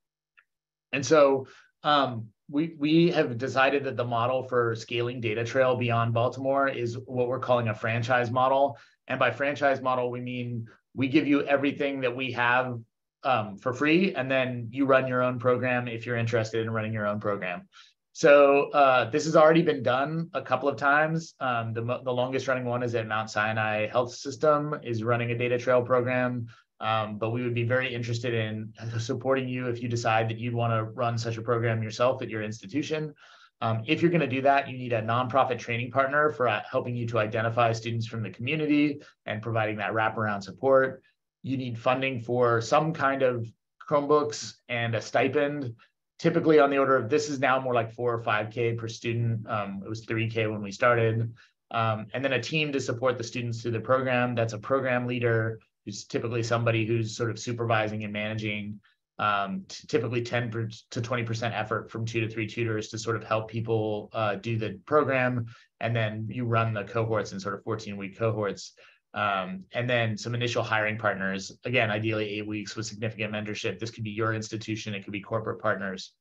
And so um, we we have decided that the model for scaling data trail beyond baltimore is what we're calling a franchise model. And by franchise model we mean we give you everything that we have um, for free and then you run your own program if you're interested in running your own program. So uh, this has already been done a couple of times. Um, the, the longest running one is at mount sinai health system is running a data trail program um, but we would be very interested in supporting you if you decide that you'd want to run such a program yourself at your institution. Um, if you're going to do that, you need a nonprofit training partner for uh, helping you to identify students from the community and providing that wraparound support. You need funding for some kind of Chromebooks and a stipend, typically on the order of this is now more like four or 5K per student. Um, it was 3K when we started. Um, and then a team to support the students through the program. That's a program leader, who's typically somebody who's sort of supervising and managing um, typically 10 to 20% effort from two to three tutors to sort of help people uh, do the program. And then you run the cohorts in sort of 14 week cohorts. Um, and then some initial hiring partners, again, ideally eight weeks with significant mentorship. This could be your institution, it could be corporate partners.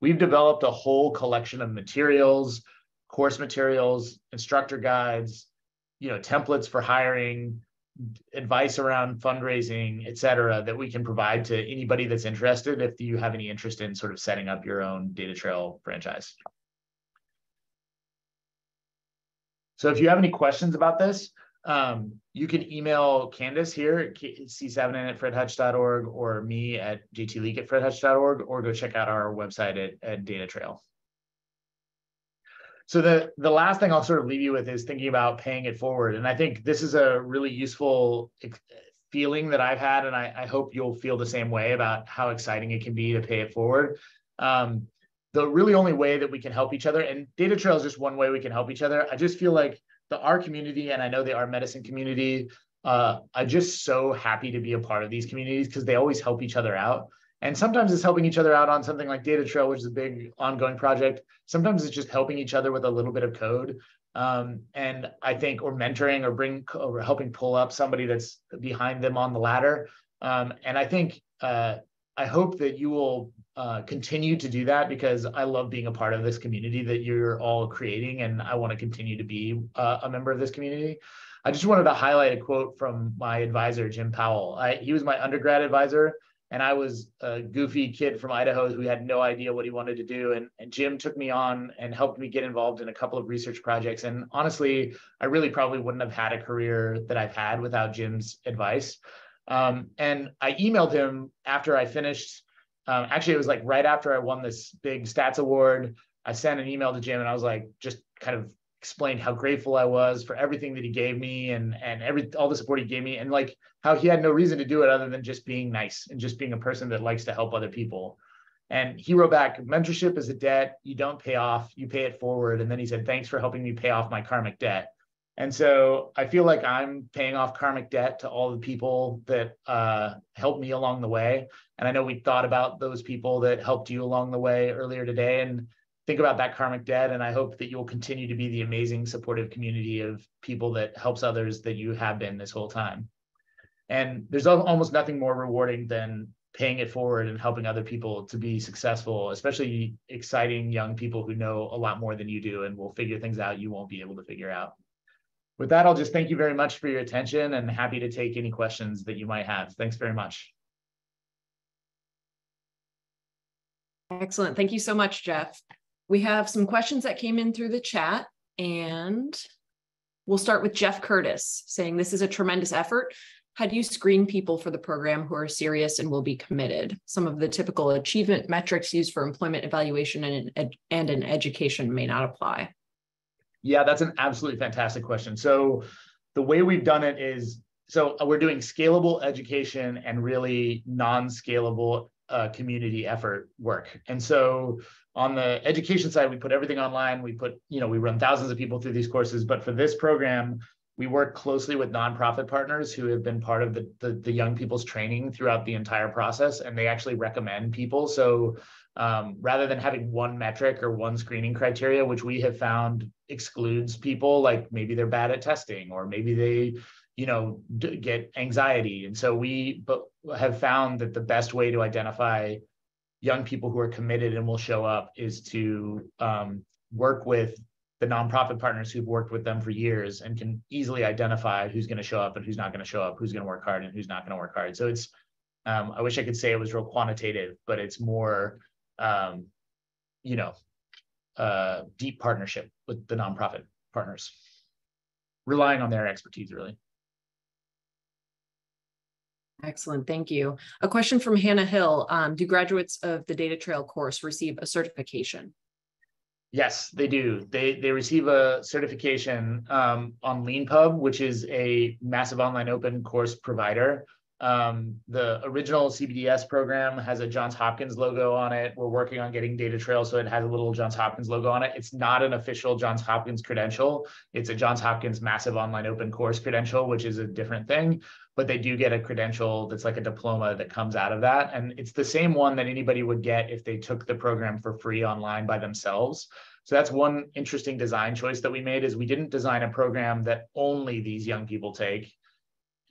We've developed a whole collection of materials, course materials, instructor guides, you know, templates for hiring, advice around fundraising, et cetera, that we can provide to anybody that's interested if you have any interest in sort of setting up your own data trail franchise. So if you have any questions about this, um, you can email Candace here at c7n at fredhutch.org or me at jtleek at fredhutch.org or go check out our website at, at DataTrail. So the the last thing I'll sort of leave you with is thinking about paying it forward, and I think this is a really useful feeling that I've had, and I, I hope you'll feel the same way about how exciting it can be to pay it forward. Um, the really only way that we can help each other, and Data Trail is just one way we can help each other. I just feel like the R community, and I know the R medicine community, uh, I'm just so happy to be a part of these communities because they always help each other out. And sometimes it's helping each other out on something like Data Trail, which is a big ongoing project. Sometimes it's just helping each other with a little bit of code. Um, and I think, or mentoring or bring, or helping pull up somebody that's behind them on the ladder. Um, and I think, uh, I hope that you will uh, continue to do that because I love being a part of this community that you're all creating, and I want to continue to be uh, a member of this community. I just wanted to highlight a quote from my advisor, Jim Powell. I, he was my undergrad advisor and I was a goofy kid from Idaho who had no idea what he wanted to do. And, and Jim took me on and helped me get involved in a couple of research projects. And honestly, I really probably wouldn't have had a career that I've had without Jim's advice. Um, and I emailed him after I finished. Um, actually, it was like right after I won this big stats award. I sent an email to Jim and I was like, just kind of explained how grateful I was for everything that he gave me and and every all the support he gave me and like how he had no reason to do it other than just being nice and just being a person that likes to help other people. And he wrote back, mentorship is a debt you don't pay off, you pay it forward. And then he said, thanks for helping me pay off my karmic debt. And so I feel like I'm paying off karmic debt to all the people that uh, helped me along the way. And I know we thought about those people that helped you along the way earlier today. And think about that karmic debt. And I hope that you'll continue to be the amazing supportive community of people that helps others that you have been this whole time. And there's almost nothing more rewarding than paying it forward and helping other people to be successful, especially exciting young people who know a lot more than you do and will figure things out you won't be able to figure out. With that, I'll just thank you very much for your attention and happy to take any questions that you might have. Thanks very much. Excellent. Thank you so much, Jeff. We have some questions that came in through the chat, and we'll start with Jeff Curtis saying this is a tremendous effort. How do you screen people for the program who are serious and will be committed? Some of the typical achievement metrics used for employment evaluation and, and in education may not apply. Yeah, that's an absolutely fantastic question. So the way we've done it is so we're doing scalable education and really non-scalable uh, community effort work. And so on the education side, we put everything online. We put, you know, we run thousands of people through these courses. But for this program, we work closely with nonprofit partners who have been part of the, the, the young people's training throughout the entire process, and they actually recommend people. So um, rather than having one metric or one screening criteria, which we have found excludes people, like maybe they're bad at testing or maybe they, you know, get anxiety. And so we but have found that the best way to identify young people who are committed and will show up is to um, work with the nonprofit partners who've worked with them for years and can easily identify who's going to show up and who's not going to show up, who's going to work hard and who's not going to work hard. So it's, um, I wish I could say it was real quantitative, but it's more, um, you know, uh, deep partnership with the nonprofit partners, relying on their expertise really. Excellent, thank you. A question from Hannah Hill. Um, do graduates of the Data Trail course receive a certification? Yes, they do. They they receive a certification um, on LeanPub, which is a massive online open course provider. Um, the original CBDS program has a Johns Hopkins logo on it. We're working on getting data trail so it has a little Johns Hopkins logo on it. It's not an official Johns Hopkins credential. It's a Johns Hopkins massive online open course credential, which is a different thing. But they do get a credential that's like a diploma that comes out of that. And it's the same one that anybody would get if they took the program for free online by themselves. So that's one interesting design choice that we made is we didn't design a program that only these young people take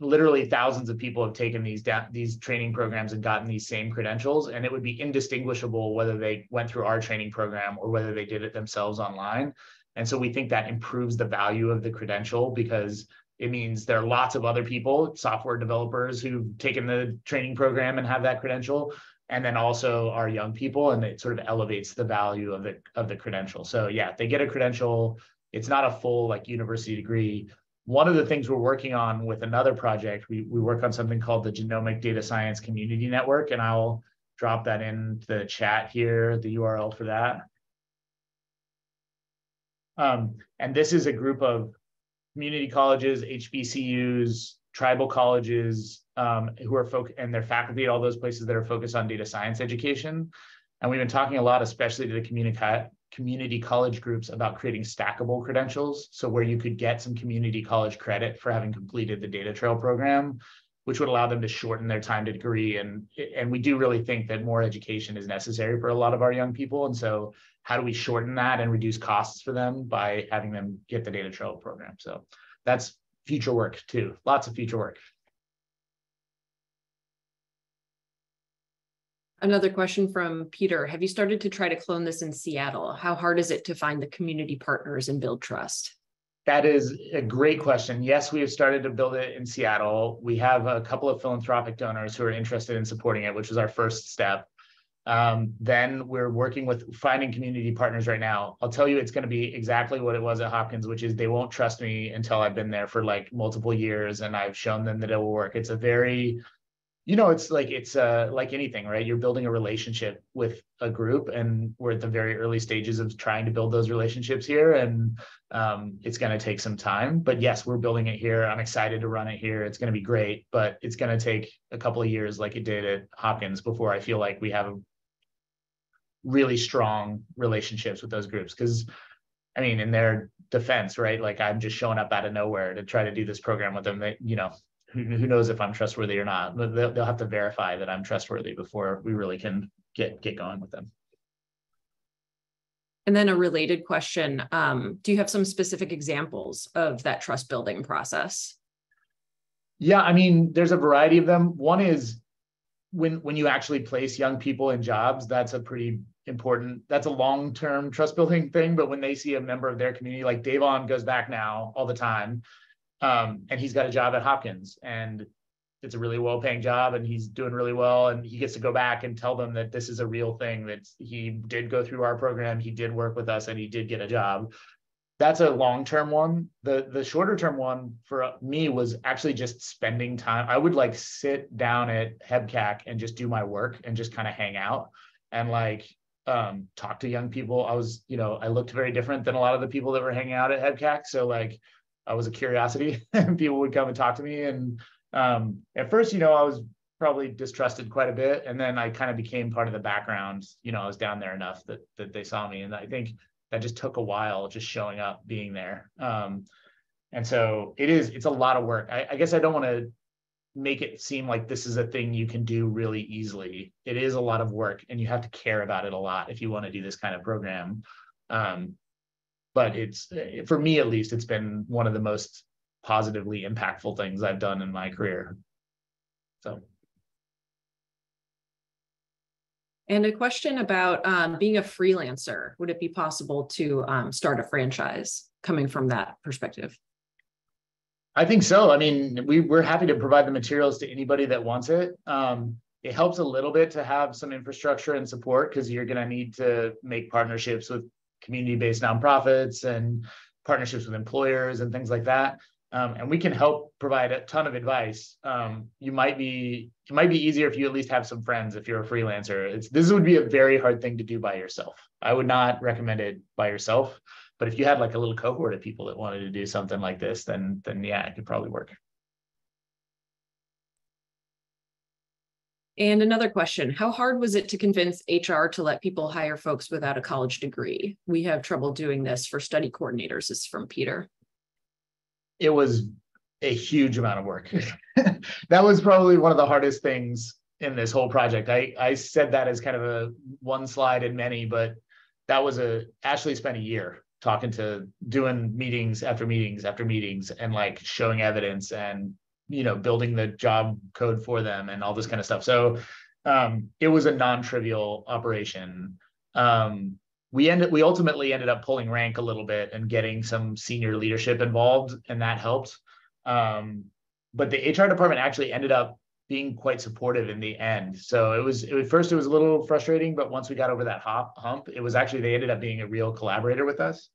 literally thousands of people have taken these these training programs and gotten these same credentials and it would be indistinguishable whether they went through our training program or whether they did it themselves online. And so we think that improves the value of the credential because it means there are lots of other people software developers who've taken the training program and have that credential and then also our young people and it sort of elevates the value of the of the credential. So yeah they get a credential. It's not a full like university degree one of the things we're working on with another project, we, we work on something called the Genomic Data Science Community Network, and I'll drop that in the chat here, the URL for that. Um, and this is a group of community colleges, HBCUs, tribal colleges, um, who are folk and their faculty at all those places that are focused on data science education. And we've been talking a lot, especially to the community community college groups about creating stackable credentials. So where you could get some community college credit for having completed the DataTrail program, which would allow them to shorten their time to degree. And, and we do really think that more education is necessary for a lot of our young people. And so how do we shorten that and reduce costs for them by having them get the DataTrail program? So that's future work too, lots of future work. Another question from Peter. Have you started to try to clone this in Seattle? How hard is it to find the community partners and build trust? That is a great question. Yes, we have started to build it in Seattle. We have a couple of philanthropic donors who are interested in supporting it, which was our first step. Um, then we're working with finding community partners right now. I'll tell you, it's going to be exactly what it was at Hopkins, which is they won't trust me until I've been there for like multiple years and I've shown them that it will work. It's a very you know it's like it's uh like anything right? You're building a relationship with a group and we're at the very early stages of trying to build those relationships here and um, it's going to take some time. But yes we're building it here. I'm excited to run it here. It's going to be great but it's going to take a couple of years like it did at hopkins before i feel like we have really strong relationships with those groups. Because i mean in their defense right? Like i'm just showing up out of nowhere to try to do this program with them they you know who, who knows if I'm trustworthy or not. They'll, they'll have to verify that I'm trustworthy before we really can get get going with them. And then a related question: um, Do you have some specific examples of that trust building process? Yeah, I mean, there's a variety of them. One is when when you actually place young people in jobs. That's a pretty important. That's a long term trust building thing. But when they see a member of their community, like Davon goes back now all the time um, and he's got a job at Hopkins and it's a really well paying job and he's doing really well and he gets to go back and tell them that this is a real thing that he did go through our program he did work with us and he did get a job. That's a long term one. The the shorter term one for me was actually just spending time. I would like sit down at HEBCAC and just do my work and just kind of hang out and like um, talk to young people. I was you know i looked very different than a lot of the people that were hanging out at HEBCAC. So like I was a curiosity <laughs> and people would come and talk to me. And um, at first, you know, I was probably distrusted quite a bit. And then I kind of became part of the background. You know, I was down there enough that that they saw me. And I think that just took a while just showing up, being there. Um, and so it is, it's a lot of work. I, I guess I don't want to make it seem like this is a thing you can do really easily. It is a lot of work and you have to care about it a lot if you want to do this kind of program. Um, but it's for me at least it's been one of the most positively impactful things i've done in my career. So. And a question about um, being a freelancer. Would it be possible to um, start a franchise coming from that perspective? I think so. I mean we, we're happy to provide the materials to anybody that wants it. Um, it helps a little bit to have some infrastructure and support because you're going to need to make partnerships with community-based nonprofits and partnerships with employers and things like that. Um, and we can help provide a ton of advice. Um, you might be it might be easier if you at least have some friends if you're a freelancer. It's this would be a very hard thing to do by yourself. I would not recommend it by yourself. But if you had like a little cohort of people that wanted to do something like this, then then yeah, it could probably work. And another question, how hard was it to convince HR to let people hire folks without a college degree? We have trouble doing this for study coordinators, this is from Peter. It was a huge amount of work. <laughs> that was probably one of the hardest things in this whole project. I, I said that as kind of a one slide in many, but that was a, Ashley spent a year talking to doing meetings after meetings after meetings and like showing evidence and you know building the job code for them and all this kind of stuff. So um, it was a non-trivial operation. Um, we ended we ultimately ended up pulling rank a little bit and getting some senior leadership involved and that helped. Um, but the hr department actually ended up being quite supportive in the end. So it was it, first it was a little frustrating but once we got over that hop hump it was actually they ended up being a real collaborator with us.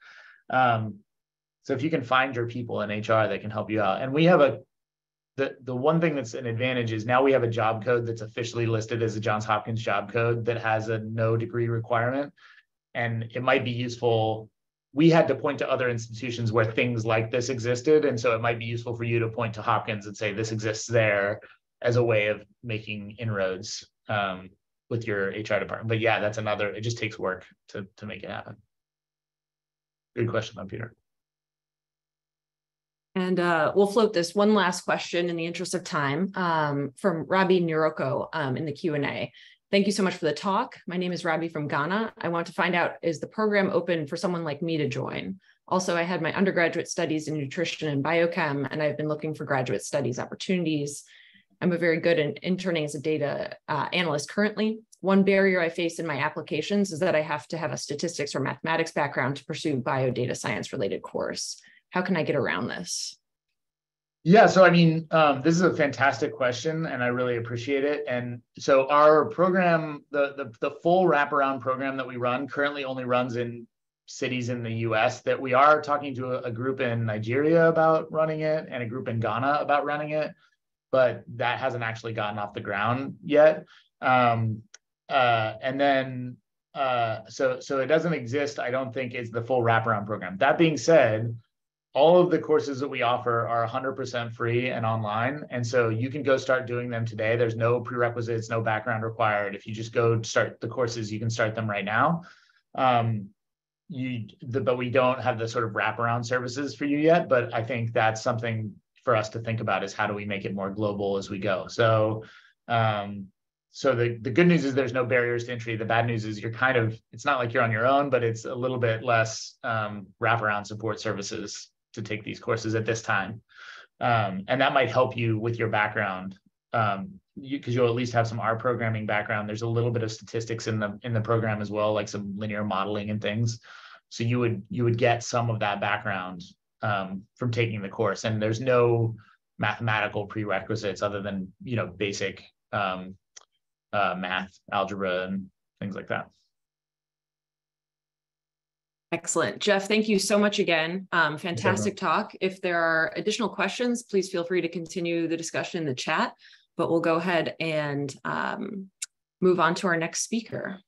Um, so if you can find your people in hr that can help you out. And we have a the the one thing that's an advantage is now we have a job code that's officially listed as a Johns Hopkins job code that has a no degree requirement, and it might be useful. We had to point to other institutions where things like this existed, and so it might be useful for you to point to Hopkins and say this exists there as a way of making inroads um, with your HR department. But yeah, that's another. It just takes work to to make it happen. Good question, on Peter. And uh, we'll float this one last question in the interest of time um, from Robbie Nuroko um, in the Q&A. Thank you so much for the talk. My name is Robbie from Ghana. I want to find out, is the program open for someone like me to join? Also, I had my undergraduate studies in nutrition and biochem, and I've been looking for graduate studies opportunities. I'm a very good in interning as a data uh, analyst currently. One barrier I face in my applications is that I have to have a statistics or mathematics background to pursue bio data science related course how can I get around this? Yeah, so I mean, um, this is a fantastic question, and I really appreciate it. And so our program, the, the the full wraparound program that we run, currently only runs in cities in the U.S. That we are talking to a, a group in Nigeria about running it, and a group in Ghana about running it, but that hasn't actually gotten off the ground yet. Um, uh, and then, uh, so so it doesn't exist. I don't think is the full wraparound program. That being said all of the courses that we offer are 100% free and online. And so you can go start doing them today. There's no prerequisites, no background required. If you just go start the courses, you can start them right now. Um, you, the, but we don't have the sort of wraparound services for you yet. But I think that's something for us to think about is how do we make it more global as we go. So, um, so the, the good news is there's no barriers to entry. The bad news is you're kind of, it's not like you're on your own, but it's a little bit less um, wraparound support services to take these courses at this time. Um, and that might help you with your background um, because you, will at least have some R programming background. There's a little bit of statistics in the in the program as well, like some linear modeling and things. So you would you would get some of that background um, from taking the course. And there's no mathematical prerequisites other than you know basic um, uh, math, algebra, and things like that. Excellent. Jeff, thank you so much again. Um, fantastic talk. If there are additional questions, please feel free to continue the discussion in the chat, but we'll go ahead and um, move on to our next speaker.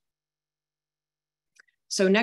So next